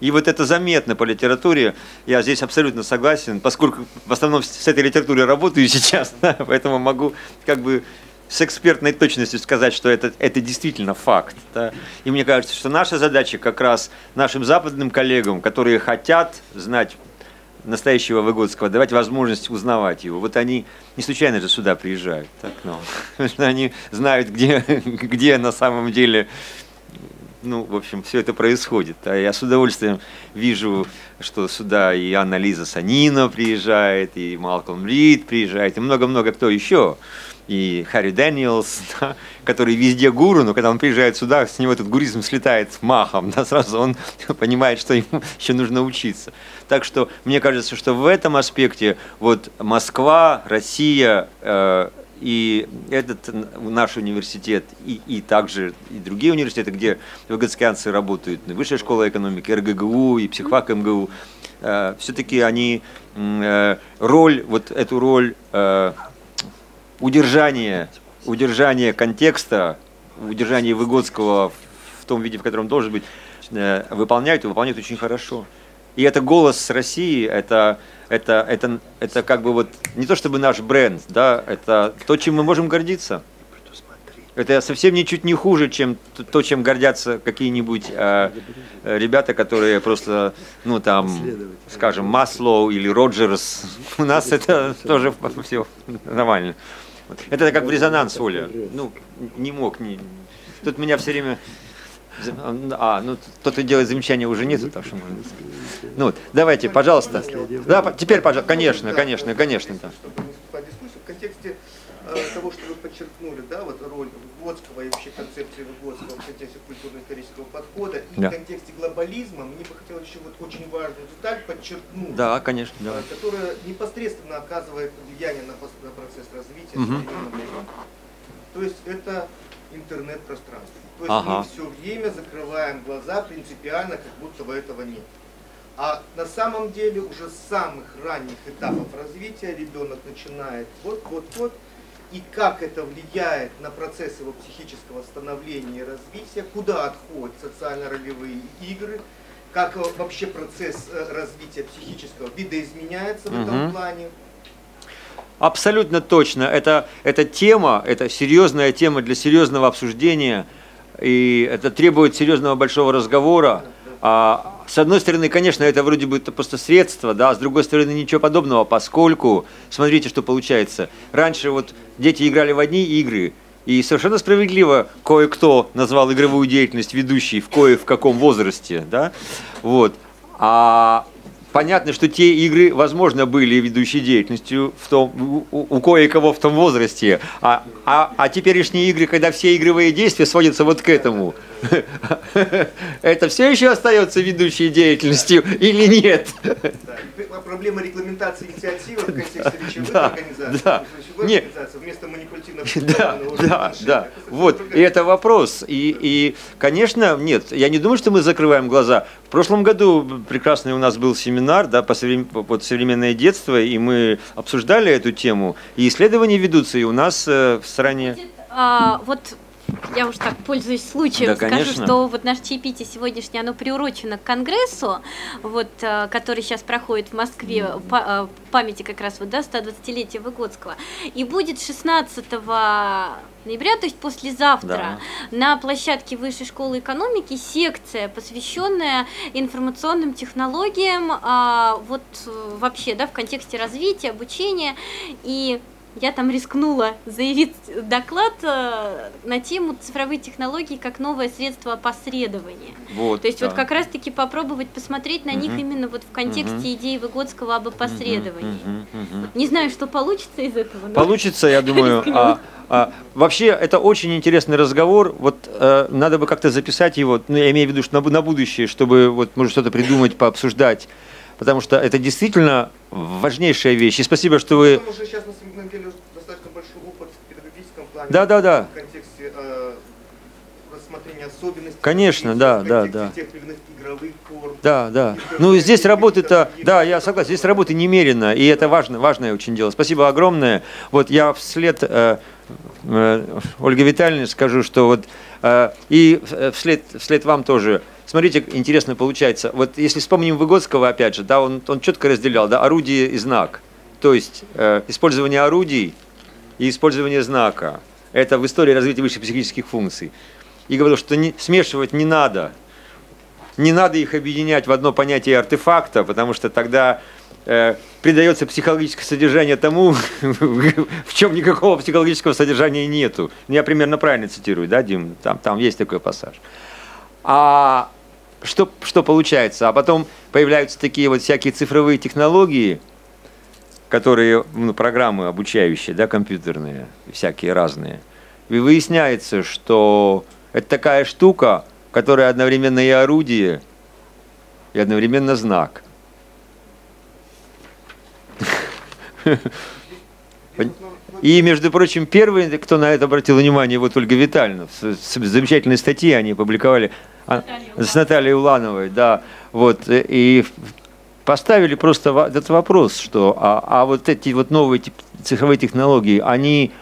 И вот это заметно по литературе, я здесь абсолютно согласен, поскольку в основном с этой литературой работаю [laughs] сейчас, да, поэтому могу как бы с экспертной точностью сказать, что это, это действительно факт. Да. И мне кажется, что наша задача как раз нашим западным коллегам, которые хотят знать настоящего Выгодского, давать возможность узнавать его. Вот они не случайно же сюда приезжают. Так, ну, потому [laughs] что они знают, где, [laughs] где на самом деле ну, в общем, все это происходит. А я с удовольствием вижу, что сюда и Анна Лиза Санина приезжает, и Малкольм Рид приезжает, и много-много кто еще и Харри Дэниелс, [laughs] да, который везде гуру, но когда он приезжает сюда, с него этот гуризм слетает махом, [laughs] да, сразу он [laughs] понимает, что ему еще нужно учиться. Так что мне кажется, что в этом аспекте вот Москва, Россия э, и этот наш университет, и, и также и другие университеты, где вегетарианцы работают, Высшая школа экономики, РГГУ и психфак МГУ, э, все-таки они э, роль, вот эту роль э, удержание, удержание контекста, удержание Выгодского в том виде, в котором должен быть, э, выполняют и выполняют очень хорошо. И это голос России, это, это, это, это как бы вот не то чтобы наш бренд, да, это то, чем мы можем гордиться. Это совсем ничуть не хуже, чем то, чем гордятся какие-нибудь э, ребята, которые просто, ну там, скажем, Маслоу или Роджерс. У нас это тоже все нормально. Это как в резонанс, Оля. Ну, не мог. Не... Тут меня все время... А, ну кто-то делает замечание уже нету, так что можно Ну вот, давайте, пожалуйста. Да, теперь, пожалуйста, конечно, конечно, конечно. Да. В контексте э, того, что вы подчеркнули, да, вот роль Выгодского и вообще концепции Выгодского в контексте культурно-исторического подхода и да. в контексте глобализма, мне бы хотелось еще вот очень важную деталь подчеркнуть, да, конечно, да. которая непосредственно оказывает влияние на, на процесс развития угу. современного То есть это интернет-пространство. То есть ага. мы все время закрываем глаза принципиально, как будто бы этого нет. А на самом деле уже с самых ранних этапов развития ребенок начинает вот-вот-вот и как это влияет на процесс его психического становления и развития, куда отходят социально-ролевые игры, как вообще процесс э, развития психического видоизменяется в угу. этом плане. Абсолютно точно. Это, это тема, это серьезная тема для серьезного обсуждения, и это требует серьезного большого разговора. А, с одной стороны, конечно, это вроде бы это просто средство, да, а с другой стороны, ничего подобного, поскольку, смотрите, что получается. Раньше вот дети играли в одни игры, и совершенно справедливо кое-кто назвал игровую деятельность ведущей в кое в каком возрасте, да, вот. А понятно, что те игры, возможно, были ведущей деятельностью в том, у, у кое-кого в том возрасте, а, а, а теперешние игры, когда все игровые действия сводятся вот к этому, [laughs] это все еще остается ведущей деятельностью или нет? Проблема регламентации инициативы в контексте речевых организаций, вместо манипулятивного [laughs] да, да, да. Вот, и это вопрос. И, и, конечно, нет, я не думаю, что мы закрываем глаза. В прошлом году прекрасный у нас был семинар да, по вот, современное детство, и мы обсуждали эту тему. И исследования ведутся, и у нас э, в стране... А, вот я уж так пользуюсь случаем, да, скажу, что вот наше чаепитие сегодняшнее, оно приурочено к конгрессу, вот, э, который сейчас проходит в Москве, по, э, памяти как раз вот, да, 120-летия Выгодского, и будет 16 ноября, то есть послезавтра, да. на площадке Высшей школы экономики секция, посвященная информационным технологиям, а, вот э, вообще, да, в контексте развития, обучения, и я там рискнула заявить доклад э, на тему цифровые технологии как новое средство опосредования. Вот, То есть да. вот как раз-таки попробовать посмотреть на угу. них именно вот в контексте угу. идеи Выгодского об опосредовании. Угу. Угу. Вот не знаю, что получится из этого. Получится, я [laughs] думаю. А, а, вообще, это очень интересный разговор. Вот э, надо бы как-то записать его, ну, я имею в виду, что на, на будущее, чтобы вот, может, что-то придумать, пообсуждать потому что это действительно важнейшая вещь. И спасибо, что вы... Мы уже сейчас на самом деле достаточно большой опыт в педагогическом плане. Да, да, да. В контексте э, рассмотрения особенностей. Конечно, да, да, да. Тех или иных игровых. Да, да. Ну, здесь работы-то, да, я согласен, здесь работы немерено, и это важно, важное очень дело. Спасибо огромное. Вот я вслед э, э, Ольге Витальевне скажу, что вот э, и вслед, вслед вам тоже Смотрите, интересно получается. Вот если вспомним Выгодского, опять же, да, он, он четко разделял, да, орудие и знак. То есть э, использование орудий и использование знака. Это в истории развития высших психических функций. И говорил, что не, смешивать не надо. Не надо их объединять в одно понятие артефакта, потому что тогда э, придается психологическое содержание тому, [laughs] в чем никакого психологического содержания нету. Я примерно правильно цитирую, да, Дим? Там, там есть такой пассаж. А что, что получается? А потом появляются такие вот всякие цифровые технологии, которые, ну, программы обучающие, да, компьютерные, всякие разные. И выясняется, что это такая штука, которая одновременно и орудие, и одновременно знак. И, между прочим, первый, кто на это обратил внимание, вот Ольга Витальевна, в замечательной статье они опубликовали а, с Натальей Улановой, да, вот, и поставили просто этот вопрос, что, а, а вот эти вот новые цифровые технологии, они,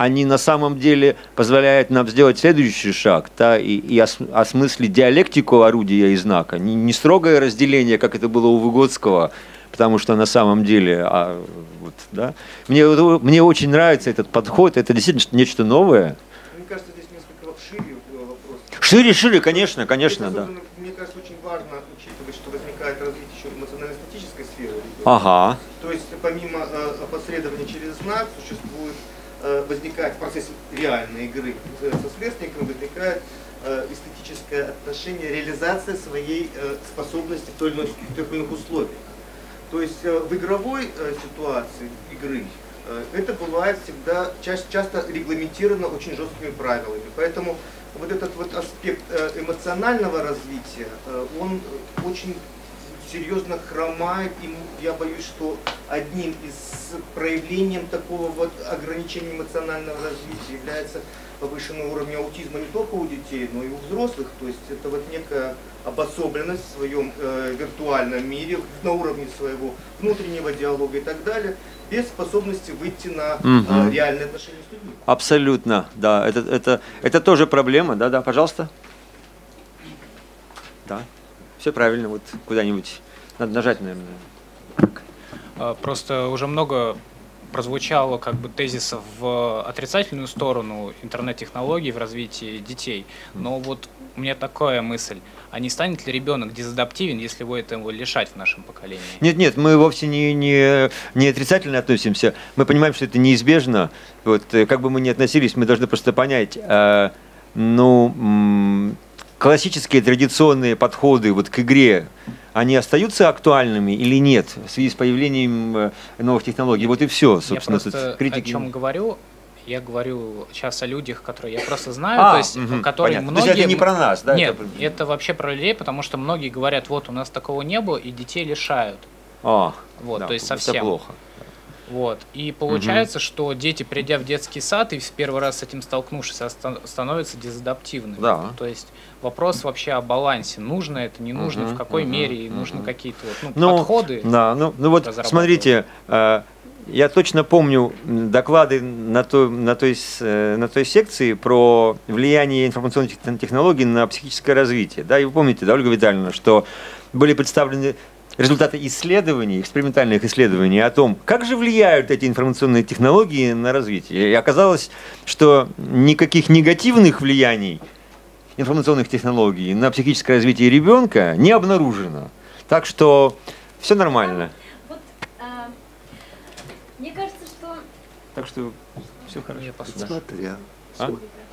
они на самом деле позволяют нам сделать следующий шаг, да, и, и осмыслить диалектику орудия и знака, не, не строгое разделение, как это было у Выгодского, потому что на самом деле, а, вот, да, мне, мне очень нравится этот подход, это действительно нечто новое. Мне кажется, здесь несколько шире вопрос. Шире, шире, конечно, конечно, это, да. Мне кажется, очень важно учитывать, что возникает развитие еще эмоционально-эстетической сферы. Ага. То есть помимо э, опосредования через знак существует э, возникает в процессе реальной игры э, со сверстником возникает э, эстетическое отношение, реализация своей э, способности в той или иных условиях. То есть э, в игровой э, ситуации игры э, это бывает всегда часто регламентировано очень жесткими правилами. Поэтому вот этот вот аспект эмоционального развития, он очень серьезно хромает, и я боюсь, что одним из проявлением такого вот ограничения эмоционального развития является повышенный уровень аутизма не только у детей, но и у взрослых. То есть это вот некая обособленность в своем э, виртуальном мире, на уровне своего внутреннего диалога и так далее, без способности выйти на угу. э, реальные отношения с людьми. Абсолютно, да. Это, это, это тоже проблема. Да, да, пожалуйста. Да, все правильно. Вот куда-нибудь надо нажать, наверное. А, просто уже много прозвучало как бы тезисов в отрицательную сторону интернет-технологий в развитии детей. Но вот у меня такая мысль. А не станет ли ребенок дезадаптивен, если вы этого лишать в нашем поколении? Нет, нет, мы вовсе не, не, не отрицательно относимся. Мы понимаем, что это неизбежно. Вот, э, как бы мы ни относились, мы должны просто понять, э, ну, классические традиционные подходы вот к игре, они остаются актуальными или нет в связи с появлением э, новых технологий? Вот и все, собственно. Я просто критики... о чем говорю, я говорю сейчас о людях, которые я просто знаю, а, то есть, угу, которые понятно. многие. То есть это не про нас, да? Нет, это... это вообще про людей, потому что многие говорят, вот у нас такого не было, и детей лишают. А, вот, да, то есть совсем. Это плохо. Вот. И получается, угу. что дети, придя в детский сад и в первый раз с этим столкнувшись, становятся дезадаптивными. Да. То есть вопрос вообще о балансе. Нужно это, не нужно, угу, в какой угу, мере, и угу. нужно какие-то вот, ну, ну, подходы. Да, ну, ну вот смотрите, э, я точно помню доклады на той, на, той, э, на той секции про влияние информационных технологий на психическое развитие. Да, и вы помните, да, Ольга Витальевна, что были представлены результаты исследований, экспериментальных исследований о том, как же влияют эти информационные технологии на развитие. И оказалось, что никаких негативных влияний информационных технологий на психическое развитие ребенка не обнаружено. Так что все нормально. Вот, а, мне кажется, что... Так что все хорошо. Я Смотря. А?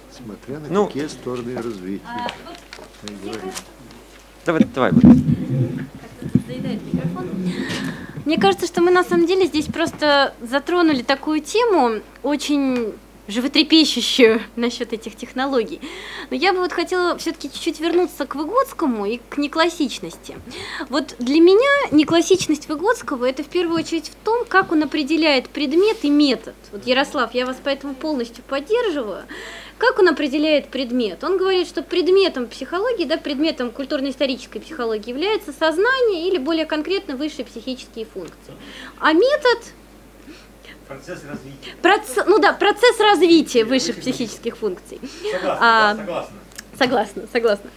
Смотря на ну, какие стороны развития. А, вот, давай, давай Мне кажется, что мы на самом деле здесь просто затронули такую тему очень животрепещущую [laughs] насчет этих технологий. Но я бы вот хотела все-таки чуть-чуть вернуться к Выгодскому и к неклассичности. Вот для меня неклассичность Выгодского – это в первую очередь в том, как он определяет предмет и метод. Вот, Ярослав, я вас поэтому полностью поддерживаю. Как он определяет предмет? Он говорит, что предметом психологии, да, предметом культурно-исторической психологии является сознание или более конкретно высшие психические функции. А метод Процесс развития. Проц... Ну да, процесс развития высших психических функций. Согласна, а, да, согласна. Согласна, согласна.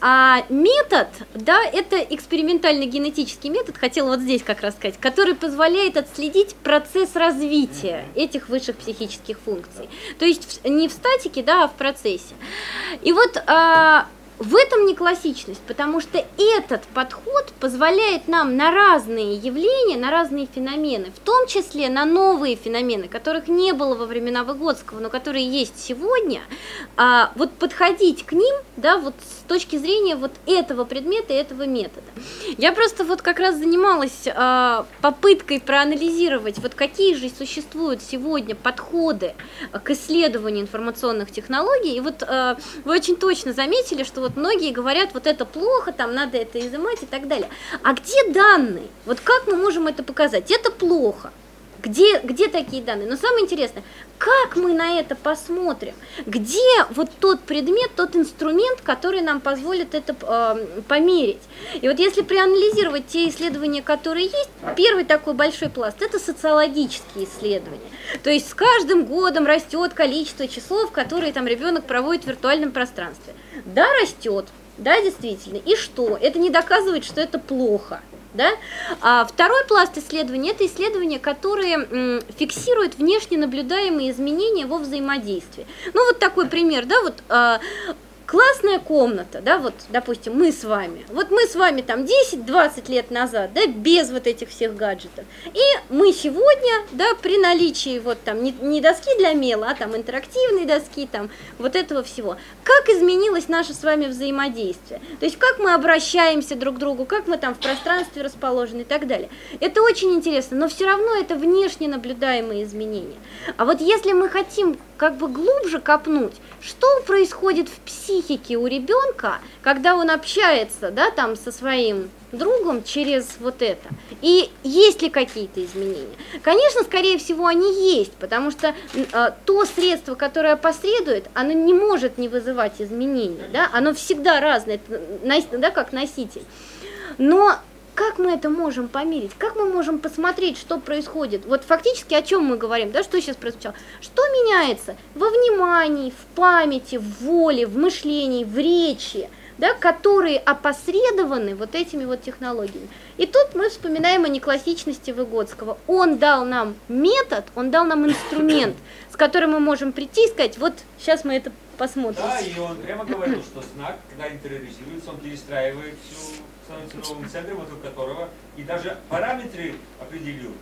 А метод, да, это экспериментальный генетический метод, хотела вот здесь как раз сказать, который позволяет отследить процесс развития этих высших психических функций. То есть не в статике, да, а в процессе. И вот а, в этом не классичность, потому что этот подход позволяет нам на разные явления, на разные феномены, в том числе на новые феномены, которых не было во времена Выгодского, но которые есть сегодня, а, вот подходить к ним, да, вот с точки зрения вот этого предмета и этого метода. Я просто вот как раз занималась а, попыткой проанализировать, вот какие же существуют сегодня подходы к исследованию информационных технологий, и вот а, вы очень точно заметили, что вот многие говорят, вот это плохо, там надо это изымать и так далее. А где данные? Вот как мы можем это показать? Это плохо. Где, где такие данные? Но самое интересное, как мы на это посмотрим? Где вот тот предмет, тот инструмент, который нам позволит это э, померить? И вот если проанализировать те исследования, которые есть, первый такой большой пласт – это социологические исследования. То есть с каждым годом растет количество часов, которые там ребенок проводит в виртуальном пространстве. Да, растет, да, действительно. И что? Это не доказывает, что это плохо. Да? А второй пласт исследований – это исследования, которые фиксируют внешне наблюдаемые изменения во взаимодействии. Ну вот такой пример, да, вот а, классная комната, да, вот, допустим, мы с вами, вот мы с вами там 10-20 лет назад, да, без вот этих всех гаджетов, и мы сегодня, да, при наличии вот там не, не доски для мела, а там интерактивной доски, там, вот этого всего, как изменилось наше с вами взаимодействие, то есть как мы обращаемся друг к другу, как мы там в пространстве расположены и так далее. Это очень интересно, но все равно это внешне наблюдаемые изменения. А вот если мы хотим как бы глубже копнуть, что происходит в психике у ребенка, когда он общается, да, там со своим другом через вот это. И есть ли какие-то изменения? Конечно, скорее всего, они есть, потому что э, то средство, которое посредует, оно не может не вызывать изменений, да, оно всегда разное, да, как носитель. Но как мы это можем померить? Как мы можем посмотреть, что происходит? Вот фактически о чем мы говорим, да, что сейчас происходит? Что меняется во внимании, в памяти, в воле, в мышлении, в речи, да, которые опосредованы вот этими вот технологиями. И тут мы вспоминаем о неклассичности Выгодского. Он дал нам метод, он дал нам инструмент, [coughs] с которым мы можем прийти и сказать, вот сейчас мы это посмотрим. Да, и он прямо говорил, что знак, когда интериоризируется, он перестраивает всю становится новым центром, вокруг которого и даже параметры определил.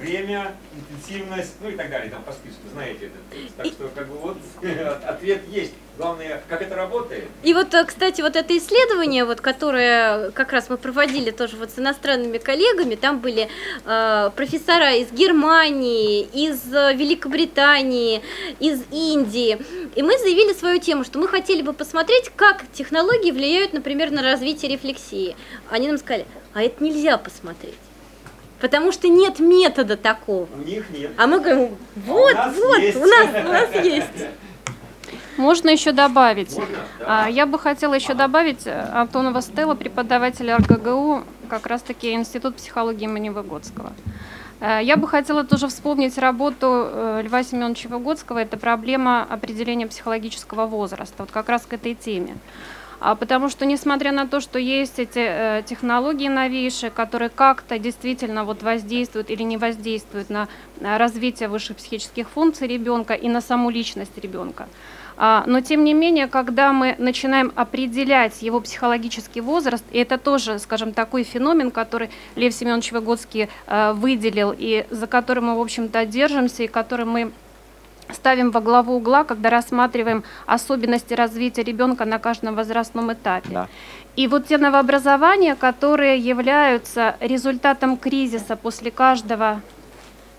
Время, интенсивность, ну и так далее, там по списку, знаете это. Так что, как бы вот [laughs] ответ есть. Главное, как это работает. И вот, э, кстати, вот это исследование, вот, которое как раз мы проводили тоже вот с иностранными коллегами, там были э, профессора из Германии, из э, Великобритании, из Индии. И мы заявили свою тему, что мы хотели бы посмотреть, как технологии влияют, например, на развитие рефлексии. Они нам сказали, а это нельзя посмотреть. Потому что нет метода такого. У них нет. А мы говорим, вот, а вот, есть. у нас, у нас есть. Можно еще добавить. Можно? А, Я бы хотела еще добавить э, Антонова Стелла, преподавателя РГГУ, как раз-таки Институт психологии имени Выгодского. Э, Я бы хотела тоже вспомнить работу э, Льва Семеновича Выгодского. Это проблема определения психологического возраста. Вот как раз к этой теме. А Потому что, несмотря на то, что есть эти э, технологии новейшие, которые как-то действительно вот воздействуют или не воздействуют на развитие высших психических функций ребенка и на саму личность ребенка, а, но тем не менее, когда мы начинаем определять его психологический возраст, и это тоже, скажем, такой феномен, который Лев Семенович Выгодский э, выделил, и за которым мы, в общем-то, держимся, и который мы ставим во главу угла, когда рассматриваем особенности развития ребенка на каждом возрастном этапе. Да. И вот те новообразования, которые являются результатом кризиса после каждого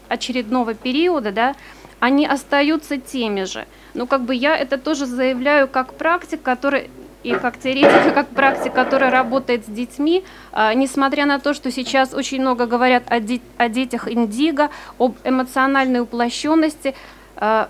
очередного периода, да, они остаются теми же. Ну, как бы я это тоже заявляю как практик, который и как теоретик, и как практик, который работает с детьми, а, несмотря на то, что сейчас очень много говорят о, де- о детях индиго, об эмоциональной уплощенности,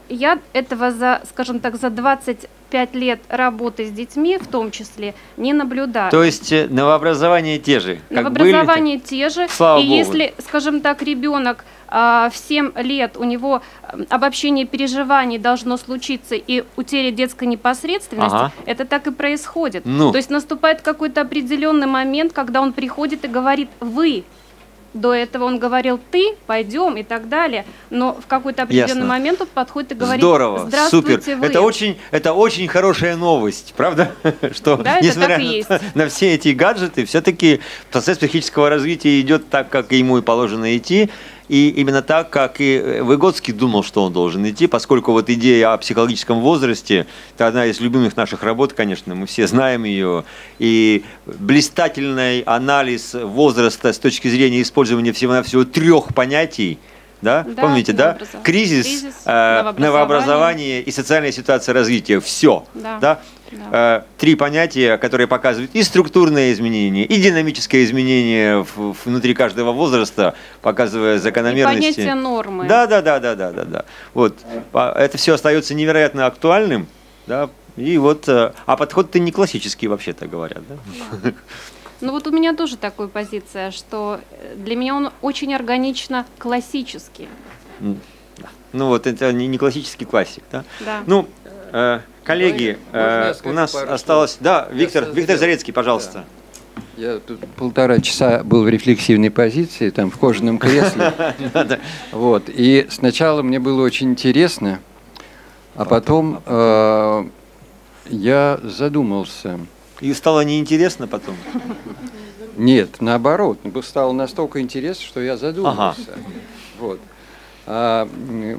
я этого за, скажем так, за 25 лет работы с детьми в том числе не наблюдаю. То есть э, новообразования те же? как Новообразования те же. Слава и Богу. если, скажем так, ребенок а, в 7 лет у него а, обобщение переживаний должно случиться и утеря детской непосредственности, Ага. это так и происходит. Ну. То есть наступает какой-то определенный момент, когда он приходит и говорит «вы». До этого он говорил «ты», «пойдем» и так далее, но в какой-то определенный Ясно. момент он подходит и говорит Здорово, «Здравствуйте, супер. вы». Это очень, это очень хорошая новость, правда? [laughs] Что Да, несмотря на, есть. [laughs] на все эти гаджеты, все-таки процесс психического развития идет так, как ему и положено идти. И именно так, как и Выгодский думал, что он должен идти, поскольку вот идея о психологическом возрасте, это одна из любимых наших работ, конечно, мы все знаем ее, и блистательный анализ возраста с точки зрения использования всего-навсего трех понятий, да? Да, Помните, да? Кризис, Кризис, э, новообразование. новообразование и социальная ситуация развития. Все. Да. Да? Э, Три понятия, которые показывают и структурное изменение, и динамическое изменение внутри каждого возраста, показывая И закономерности. понятие нормы. Да, да, да, да, да, да, да. Вот А это все остается невероятно актуальным, да. И вот, э, а подход-то не классический вообще-то говорят, да? Ну вот у меня тоже такая позиция, что э, для меня он очень органично классический. Да. Ну вот это не, не классический классик, да? Да. Ну, э, коллеги, э, у нас осталось, слов? да, Виктор, Виктор. Зарецкий, пожалуйста. Я тут полтора часа был в рефлексивной позиции, там в кожаном кресле. [laughs] Вот. И сначала мне было очень интересно, а потом э, я задумался. И стало неинтересно потом? Нет, наоборот, стало настолько интересно, что я задумался. Вот. А,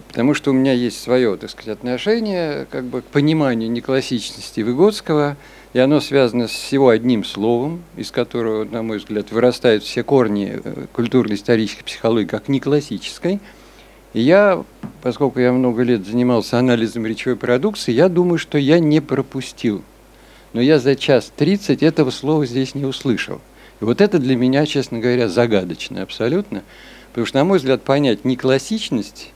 потому что у меня есть свое, так сказать, отношение как бы, к пониманию неклассичности Выгодского, и оно связано с всего одним словом, из которого, на мой взгляд, вырастают все корни э, культурно-исторической психологии, как неклассической. И я, поскольку я много лет занимался анализом речевой продукции, я думаю, что я не пропустил. Но я за час 30 этого слова здесь не услышал. И вот это для меня, честно говоря, загадочно абсолютно. Потому что, на мой взгляд, понять неклассичность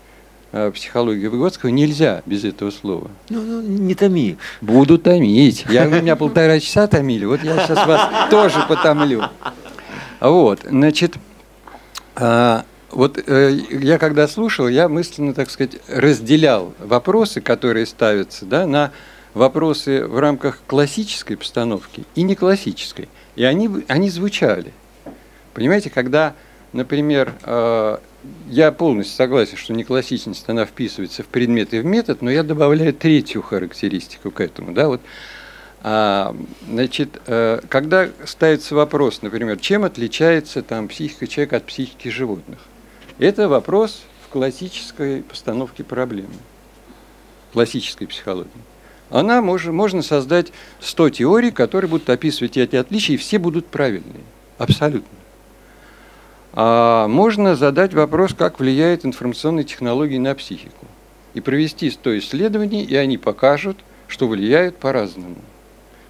психологии Выгодского нельзя без этого слова. Ну, ну, не томи. Буду томить. Я, у меня полтора часа томили, вот я сейчас вас тоже потомлю. Вот, значит, а, вот э, я когда слушал, я мысленно, так сказать, разделял вопросы, которые ставятся, да, на вопросы в рамках классической постановки и не классической. И они, они звучали. Понимаете, когда, например, э, я полностью согласен, что неклассичность, она вписывается в предмет и в метод, но я добавляю третью характеристику к этому. Да, вот, а, значит, э, когда ставится вопрос, например, чем отличается там, психика человека от психики животных, это вопрос в классической постановке проблемы, классической психологии. Она может, можно создать 100 теорий, которые будут описывать эти отличия, и все будут правильные. Абсолютно. А можно задать вопрос, как влияет информационные технологии на психику. И провести 100 исследований, и они покажут, что влияют по-разному.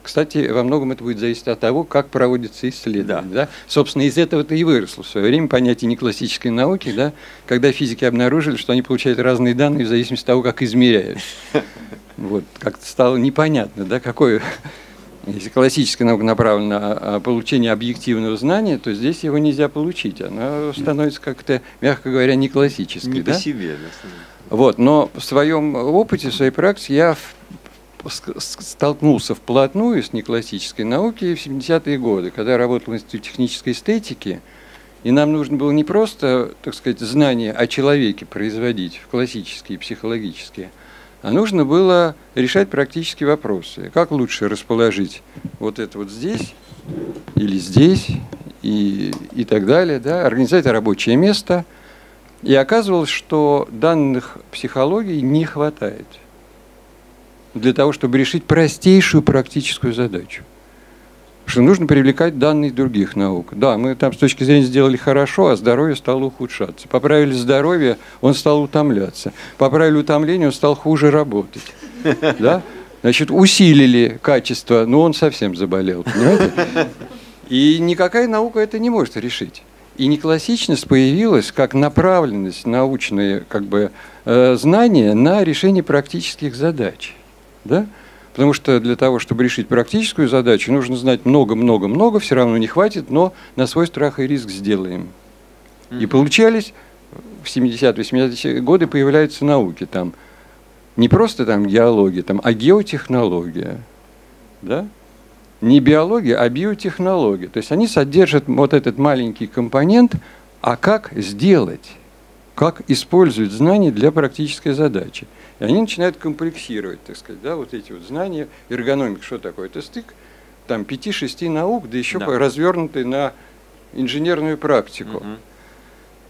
Кстати, во многом это будет зависеть от того, как проводятся исследования. Да. Собственно, из этого-то и выросло в свое время понятие неклассической науки, да, когда физики обнаружили, что они получают разные данные в зависимости от того, как измеряют. [laughs] Вот, как-то стало непонятно, да, какое если классическая наука направлена на получение объективного знания, то здесь его нельзя получить. Она становится как-то, мягко говоря, не классической. Не да? по себе. Вот, но в своем опыте, в своей практике я столкнулся вплотную с неклассической наукой в 70-е годы, когда я работал в Институте технической эстетики, и нам нужно было не просто, так сказать, знания о человеке производить, в классические, психологические, а нужно было решать практические вопросы. Как лучше расположить вот это вот здесь или здесь и, и так далее, да? организовать рабочее место. И оказывалось, что данных психологии не хватает для того, чтобы решить простейшую практическую задачу. Что нужно привлекать данные других наук. Да, мы там с точки зрения сделали хорошо, а здоровье стало ухудшаться. Поправили здоровье, он стал утомляться. Поправили утомление, он стал хуже работать. [laughs] Да? Значит, усилили качество, но он совсем заболел, понимаете? И никакая наука это не может решить. И неклассичность появилась как направленность научные как бы, э, знания на решение практических задач. Да? Потому что для того, чтобы решить практическую задачу, нужно знать много-много-много, все равно не хватит, но на свой страх и риск сделаем. И получались в 70-80-е годы появляются науки там. Не просто там геология, там, а геотехнология. Да? Не биология, а биотехнология. То есть они содержат вот этот маленький компонент а как сделать, как использовать знания для практической задачи. И они начинают комплексировать, так сказать, да, вот эти вот знания. Эргономика, что такое? Это стык там пяти-шести наук, да еще Да. развернутый на инженерную практику.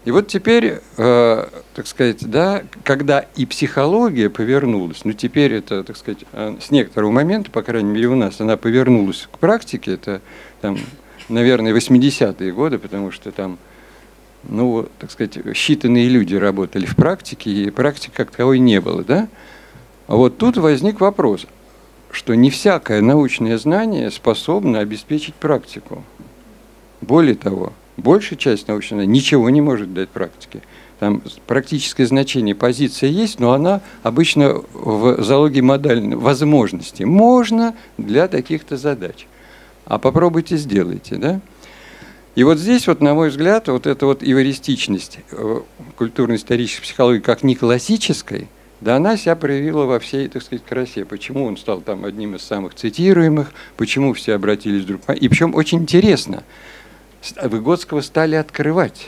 И вот теперь, э, так сказать, да, когда и психология повернулась, ну теперь это, так сказать, э, с некоторого момента, по крайней мере у нас, она повернулась к практике, это там, наверное, 80-е годы, потому что там, ну, так сказать, считанные люди работали в практике, и практики как таковой не было, да? А вот тут возник вопрос, что не всякое научное знание способно обеспечить практику. Более того, большая часть научного ничего не может дать практике. Там практическое значение позиция есть, но она обычно в залоге модальной возможности. Можно для таких-то задач. А попробуйте сделайте, да? И вот здесь, вот, на мой взгляд, вот эта вот эваристичность э, культурно-исторической психологии как не классической, да она себя проявила во всей, так сказать, красе. Почему он стал там одним из самых цитируемых, почему все обратились друг к И причем очень интересно, с- Выгодского стали открывать.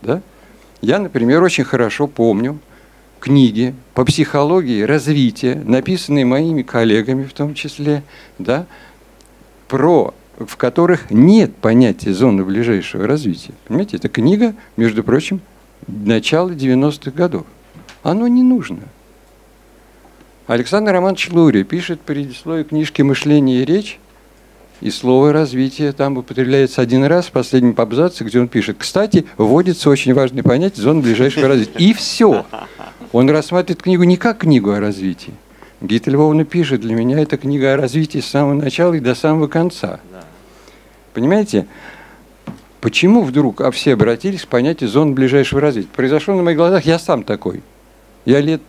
Да? Я, например, очень хорошо помню книги по психологии развития, написанные моими коллегами в том числе, да, про, в которых нет понятия зоны ближайшего развития. Понимаете, это книга, между прочим, начала 90-х годов. Оно не нужно. Александр Романович Лурий пишет предисловие книжки «Мышление и речь», и слово «развитие» там употребляется один раз в последнем абзаце, где он пишет, кстати, вводится очень важное понятие зоны ближайшего развития. И все. Он рассматривает книгу не как книгу о развитии. Гита Львовна пишет, для меня это книга о развитии с самого начала и до самого конца. Понимаете? Почему вдруг а все обратились к понятию зон ближайшего развития? Произошло на моих глазах, я сам такой. Я лет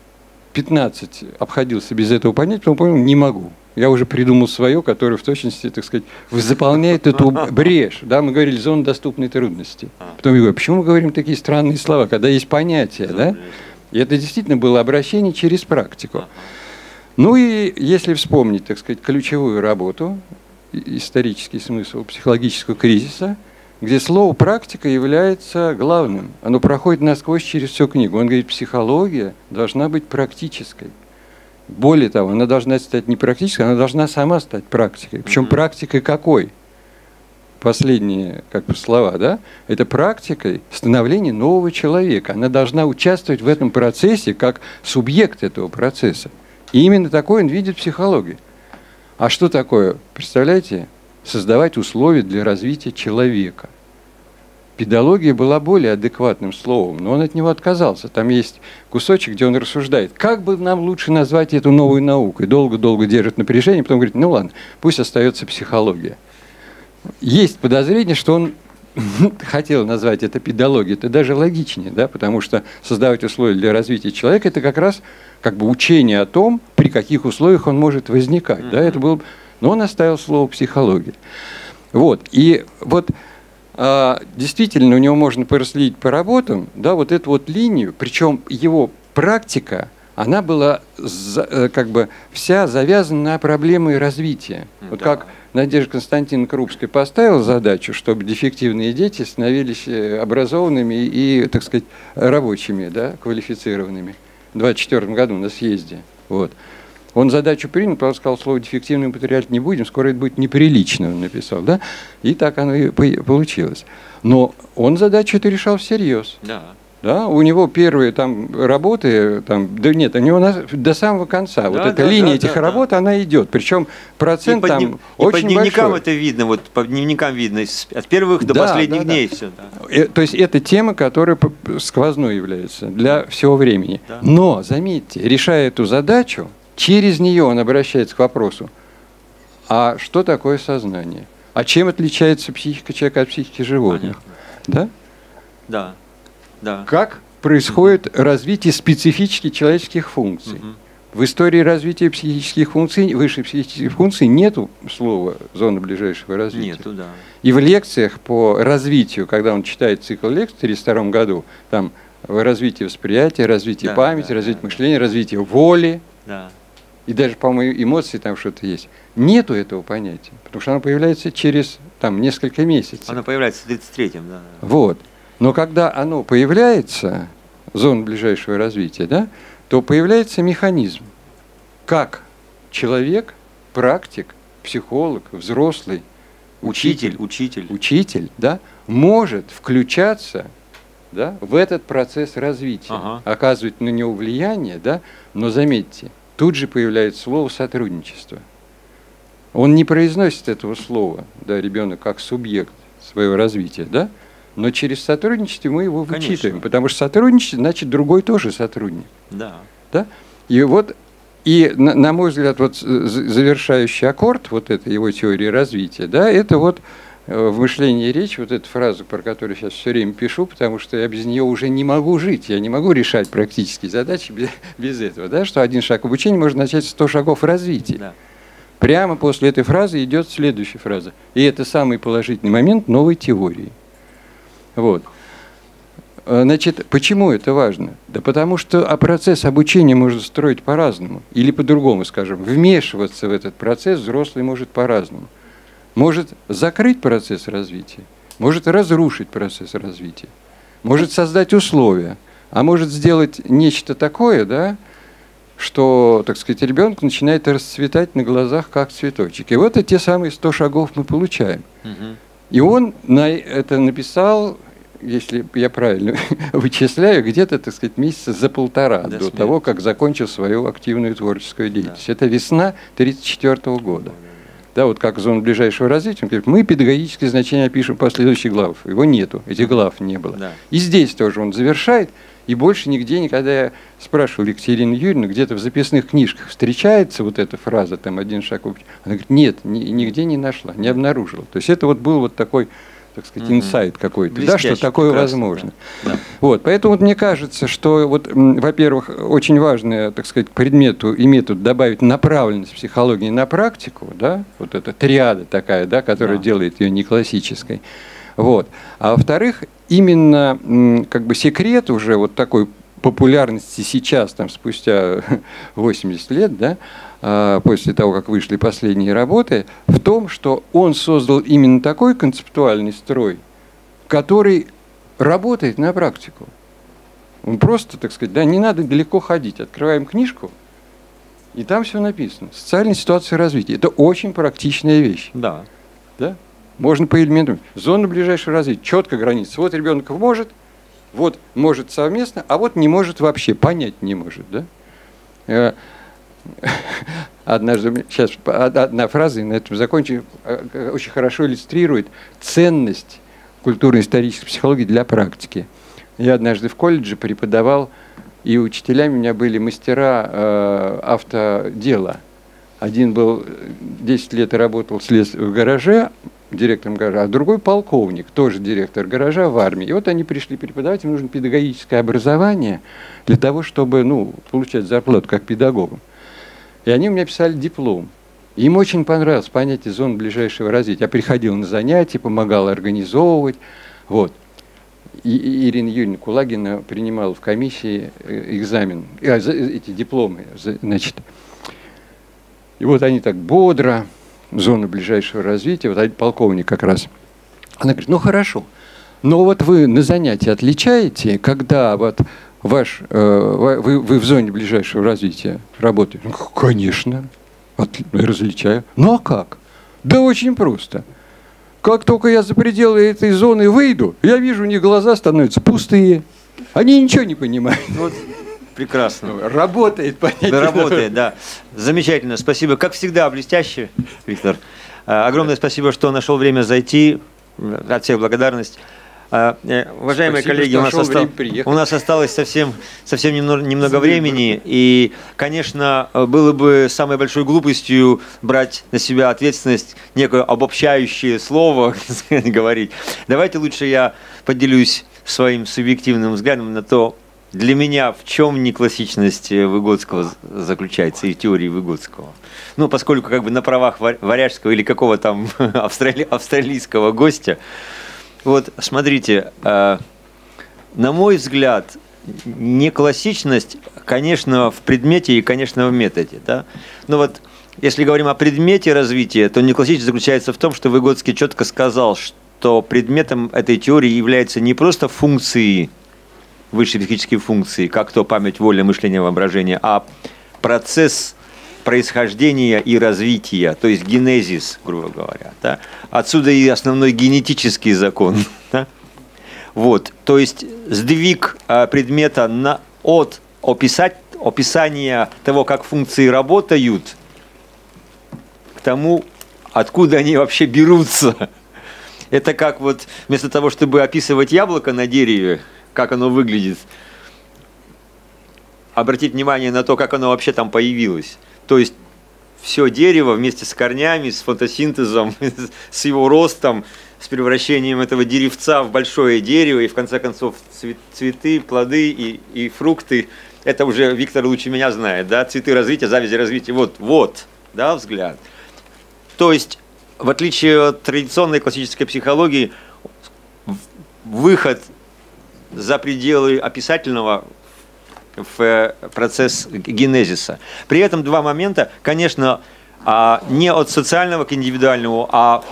15 обходился без этого понятия, потом понял, не могу. Я уже придумал свое, которое в точности, так сказать, заполняет эту брешь. Да, мы говорили зона доступной трудности. Потом я говорю, почему мы говорим такие странные слова, когда есть понятие, да? И это действительно было обращение через практику. Ну и если вспомнить, так сказать, ключевую работу, исторический смысл психологического кризиса, где слово практика является главным. Оно проходит насквозь через всю книгу. Он говорит, психология должна быть практической. Более того, она должна стать не практической, она должна сама стать практикой. Причем практикой какой? Последние как бы, слова, да? Это практикой становления нового человека. Она должна участвовать в этом процессе как субъект этого процесса. И именно такой он видит психологию. А что такое? Представляете? Создавать условия для развития человека. Педагогия была более адекватным словом, но он от него отказался. Там есть кусочек, где он рассуждает, как бы нам лучше назвать эту новую науку. И долго-долго держит напряжение, потом говорит, ну ладно, пусть остается психология. Есть подозрение, что он [laughs] хотел назвать это педагогией, это даже логичнее, да, потому что создавать условия для развития человека это как раз как бы учение о том, при каких условиях он может возникать. Да, это было, но он оставил слово психология. Вот, и вот а, действительно у него можно проследить по работам, да, вот эту вот линию, причем его практика, она была за- э, как бы вся завязана на проблемы развития. Вот как Надежда Константиновна Крупская поставила задачу, чтобы дефективные дети становились э, образованными и, так сказать, рабочими, да, квалифицированными. В 24 году на съезде. Вот. Он задачу принял, правда, сказал, слово дефективным употреблять не будем, скоро это будет неприлично, он написал, да? И так оно и по- получилось. Но он задачу эту решал всерьез. Да. Да, у него первые там работы, там, да нет, у него на- до самого конца. вот Да, эта да, линия да, этих да, работ, она идет. Причем процент и там днев- и очень по дневникам большой. это видно, вот по дневникам видно, от первых до Да, последних да, да. дней все. Да. Э, То есть это тема, которая сквозной является для всего времени. Да. Но, заметьте, решая эту задачу, через нее он обращается к вопросу, а что такое сознание? А чем отличается психика человека от психики животных? Да? Да. Да. Как происходит развитие специфических человеческих функций? В истории развития психических функций, высших психических функций нету слова «зона ближайшего развития». Нету, да. И в лекциях по развитию, когда он читает цикл лекций в 1932 году, там развитие восприятия, развитие Да, памяти, развитие мышления, развитие воли, Да. и даже, по-моему, эмоции там что-то есть. Нету этого понятия, потому что оно появляется через там, несколько месяцев. Она появляется в 33-м, да. Вот. Но когда оно появляется, зона ближайшего развития, да, то появляется механизм, как человек, практик, психолог, взрослый, Учитель, учитель. учитель, да, может включаться да, в этот процесс развития, Ага. оказывать на него влияние, да, но заметьте, тут же появляется слово сотрудничество. Он не произносит этого слова, да, ребенок как субъект своего развития, да, но через сотрудничество мы его Конечно. вычитываем, потому что сотрудничество значит другой тоже сотрудник. Да. Да? И вот, и на, на мой взгляд, вот завершающий аккорд вот этой его теории развития, да, это вот э, в мышлении речь, вот эта фраза, про которую сейчас все время пишу, потому что я без нее уже не могу жить, я не могу решать практические задачи без, без этого, да, что один шаг обучения может начать 100 шагов развития. Да. Прямо после этой фразы идет следующая фраза. И это самый положительный момент новой теории. Вот. Э, Значит, почему это важно? Да потому что а процесс обучения можно строить по-разному. Или по-другому, скажем, вмешиваться в этот процесс взрослый может по-разному. Может закрыть процесс развития, может разрушить процесс развития, может создать условия, а может сделать нечто такое, да, что, так сказать, ребенок начинает расцветать на глазах, как цветочек. И вот эти самые 100 шагов мы получаем. Мгм. И он на это написал, если я правильно [laughs] вычисляю, где-то, так сказать, месяца за полтора До до, смерти. того, как закончил свою активную творческую деятельность. Это весна 1934 года. Да, вот как зона ближайшего развития, он говорит, мы педагогическое значение опишем последующих глав. Его нету, этих глав не было. Да. И здесь тоже он завершает, и больше нигде никогда я спрашивал Екатерину Юрьевну, где-то в записных книжках встречается вот эта фраза, там, один шаг. вперед?» Она говорит, нет, ни- нигде не нашла, не обнаружила. То есть это вот был вот такой, так сказать, инсайт какой-то, да, что такое прекрасно, возможно. Да. Вот, поэтому вот мне кажется, что вот, во-первых, очень важно, так сказать, предмету и методу добавить направленность психологии на практику, да, вот эта триада такая, да, которая Да. делает ее не классической. Вот. А во-вторых, именно как бы секрет уже вот такой популярности сейчас, там, спустя [laughs] 80 лет, да, а, после того, как вышли последние работы, в том, что он создал именно такой концептуальный строй, который работает на практику. Он просто, так сказать, да, не надо далеко ходить. Открываем книжку, и там все написано. Социальная ситуация развития. Это очень практичная вещь. Да. Да? Можно по элементам. Зона ближайшего развития, четко граница. Вот ребенок может, вот может совместно, а вот не может вообще, понять не может. Да? Э, [laughs] Однажды, сейчас одна фраза, и на этом закончу, э, очень хорошо иллюстрирует ценность культурно-исторической психологии для практики. Я однажды в колледже преподавал, и учителями у меня были мастера э, автодела. Один был э, 10 лет работал в гараже, директором гаража, а другой полковник, тоже директор гаража в армии. И вот они пришли преподавать, им нужно педагогическое образование для того, чтобы ну, получать зарплату как педагогам. И они у меня писали диплом. Им очень понравилось понятие зон ближайшего развития. Я приходил на занятия, помогал организовывать. Вот. И, Ирина Юрьевна Кулагина принимала в комиссии э, экзамен, э, эти дипломы, значит. И вот они так бодро, зона ближайшего развития, вот один полковник как раз. Она говорит, ну хорошо, но вот вы на занятии отличаете, когда вот ваш, э, вы, вы в зоне ближайшего развития работаете? Ну, конечно, от- различаю. Ну а как? Да очень просто. Как только я за пределы этой зоны выйду, я вижу, у них глаза становятся пустые. Они ничего не понимают. Прекрасно. Работает, понятие. Да, работает, да. Замечательно. Спасибо. Как всегда, блестяще, Виктор. А, Огромное спасибо, что нашел время зайти. От всех благодарность. А, э, Уважаемые Спасибо, коллеги, у нас, остал- у нас осталось совсем, совсем немного, немного времени. И, конечно, было бы самой большой глупостью брать на себя ответственность, некое обобщающее слово [laughs] говорить. Давайте лучше я поделюсь своим субъективным взглядом на то, для меня в чем неклассичность э, Выгодского заключается и теории Выгодского? Ну, поскольку как бы на правах вар- варяжского или какого там [laughs] австрали- австралийского гостя, вот смотрите, э, на мой взгляд, неклассичность, конечно, в предмете и, конечно, в методе. Да? Но вот если говорим о предмете развития, то неклассичность заключается в том, что Выгодский четко сказал, что предметом этой теории является не просто функции, высшие психические функции, как то память, воля, мышление, воображение, а процесс происхождения и развития, то есть генезис, грубо говоря. Да? Отсюда и основной генетический закон. [laughs] Да? Вот, то есть сдвиг а, предмета на, от описать, описания того, как функции работают, к тому, откуда они вообще берутся. [laughs] Это как вот вместо того, чтобы описывать яблоко на дереве, как оно выглядит, обратить внимание на то, как оно вообще там появилось. То есть все дерево вместе с корнями, с фотосинтезом, [laughs] с его ростом, с превращением этого деревца в большое дерево, и в конце концов цветы, плоды и, и фрукты. Это уже Виктор лучше меня знает, да, цветы развития, завязи развития, вот, вот, да, взгляд. То есть, в отличие от традиционной классической психологии, выход за пределы описательного в э, процесс генезиса. При этом два момента, конечно, а, не от социального к индивидуальному, а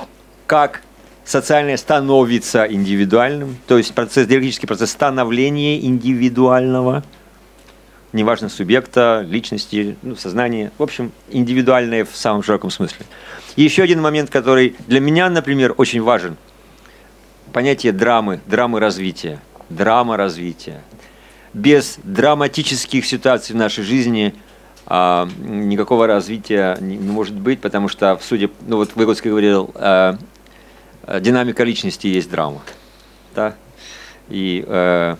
как социальное становится индивидуальным, то есть процесс, диалектический процесс становления индивидуального, неважно субъекта, личности, ну, сознания, в общем, индивидуальное в самом широком смысле. И еще один момент, который для меня, например, очень важен. Понятие драмы, драмы развития. Драма развития без драматических ситуаций в нашей жизни а, никакого развития не, не может быть, потому что, судя, ну вот Выгодский говорил, а, динамика личности есть драма. Да? И а,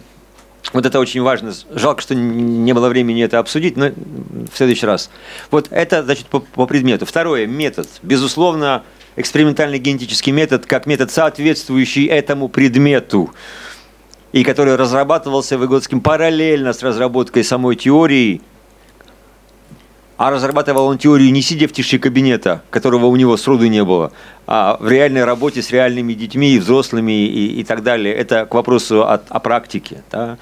вот это очень важно. Жалко, что не было времени это обсудить, но в следующий раз. Вот это, значит, по, по предмету. Второе, метод. Безусловно, экспериментальный генетический метод как метод, соответствующий этому предмету и который разрабатывался Выгодским параллельно с разработкой самой теории, а разрабатывал он теорию не сидя в тиши кабинета, которого у него сроду не было, а в реальной работе с реальными детьми, взрослыми и, и так далее. Это к вопросу о, о практике. Да?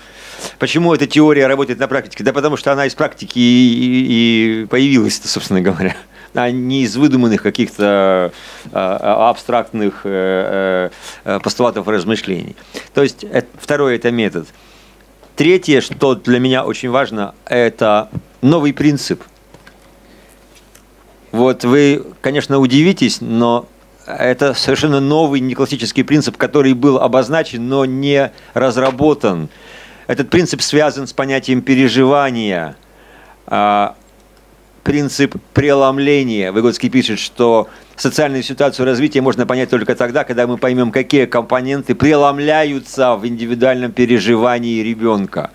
Почему эта теория работает на практике? Да потому что она из практики и, и появилась, собственно говоря а не из выдуманных каких-то а, абстрактных э, э, постулатов размышлений. То есть второе – это метод. Третье, что для меня очень важно, это новый принцип. Вот вы, конечно, удивитесь, но это совершенно новый неклассический принцип, который был обозначен, но не разработан. Этот принцип связан с понятием переживания. Принцип преломления. Выгодский пишет, что социальную ситуацию развития можно понять только тогда, когда мы поймем, какие компоненты преломляются в индивидуальном переживании ребенка.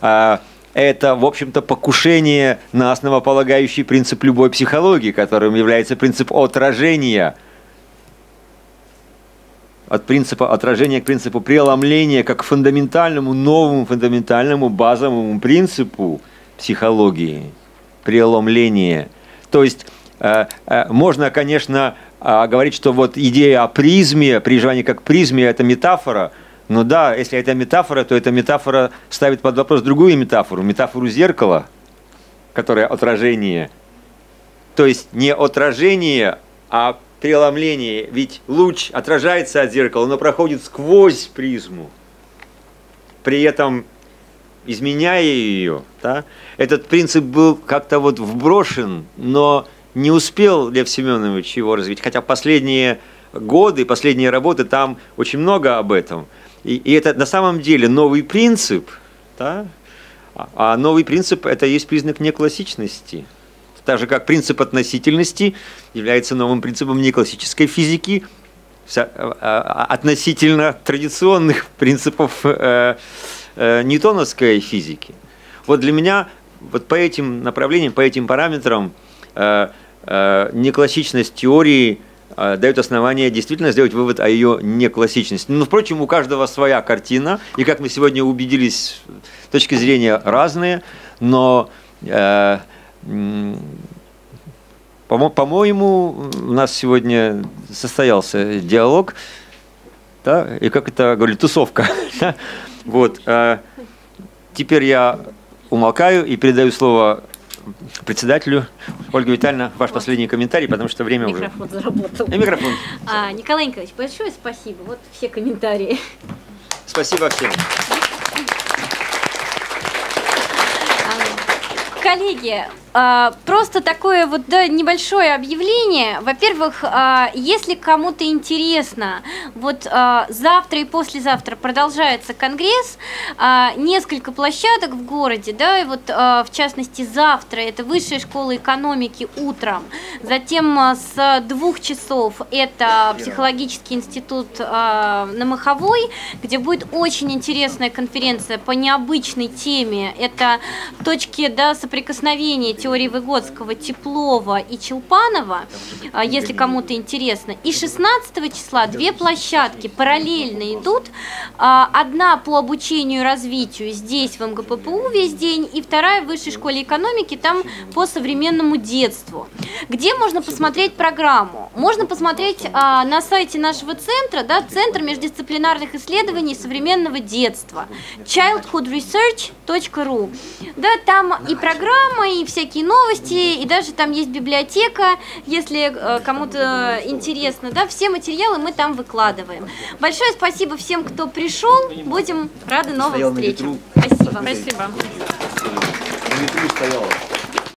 А, это, в общем-то, покушение на основополагающий принцип любой психологии, которым является принцип отражения – от принципа отражения к принципу преломления как фундаментальному, новому фундаментальному базовому принципу психологии преломление. То есть э, э, можно, конечно, э, говорить, что вот идея о призме, переживание как призме – это метафора, но да, если это метафора, то эта метафора ставит под вопрос другую метафору, метафору зеркала, которая отражение. То есть не отражение, а преломление. Ведь луч отражается от зеркала, но проходит сквозь призму. При этом изменяя ее, да, этот принцип был как-то вот вброшен, но не успел Лев Семенович его развить, хотя последние годы, последние работы там очень много об этом. И, и это на самом деле новый принцип, да? а новый принцип – это есть признак неклассичности. Так же, как принцип относительности является новым принципом неклассической физики, а, а, относительно традиционных [laughs] принципов э, ньютоновской физики. Вот для меня вот по этим направлениям, по этим параметрам э, э, неклассичность теории э, дает основание действительно сделать вывод о ее неклассичности. Но, впрочем, у каждого своя картина, и, как мы сегодня убедились, точки зрения разные, но э, по-моему, у нас сегодня состоялся диалог, да, и как это говорили, тусовка. [laughs] Вот. Теперь я умолкаю и передаю слово председателю. Ольга Витальевна, ваш последний комментарий, потому что время уже... Микрофон заработал. И микрофон. А, Николай Николаевич, большое спасибо. Вот все комментарии. Спасибо всем. Коллеги, а, просто такое вот да, небольшое объявление. Во-первых, а, если кому-то интересно, вот а, завтра и послезавтра продолжается конгресс, несколько площадок в городе, да, и вот в частности завтра это Высшая школа экономики утром, затем с двух часов это психологический институт на Маховой, где будет очень интересная конференция по необычной теме, это точки да, соприкосновения теории Выгодского, Теплова и Челпанова, а, если кому-то интересно. И 16 числа две площадки параллельно идут. А, одна по обучению и развитию здесь, в МГППУ, весь день, и вторая в Высшей школе экономики, там по современному детству. Где можно посмотреть программу? Можно посмотреть а, на сайте нашего центра, да, Центр междисциплинарных исследований современного детства, childhoodresearch.ru. Да, там и программа, и всякие всякие новости, и даже там есть библиотека, если э, кому-то интересно, да, все материалы мы там выкладываем. Большое спасибо всем, кто пришел, будем рады новым встречам. Спасибо. Спасибо. На ветру стояла.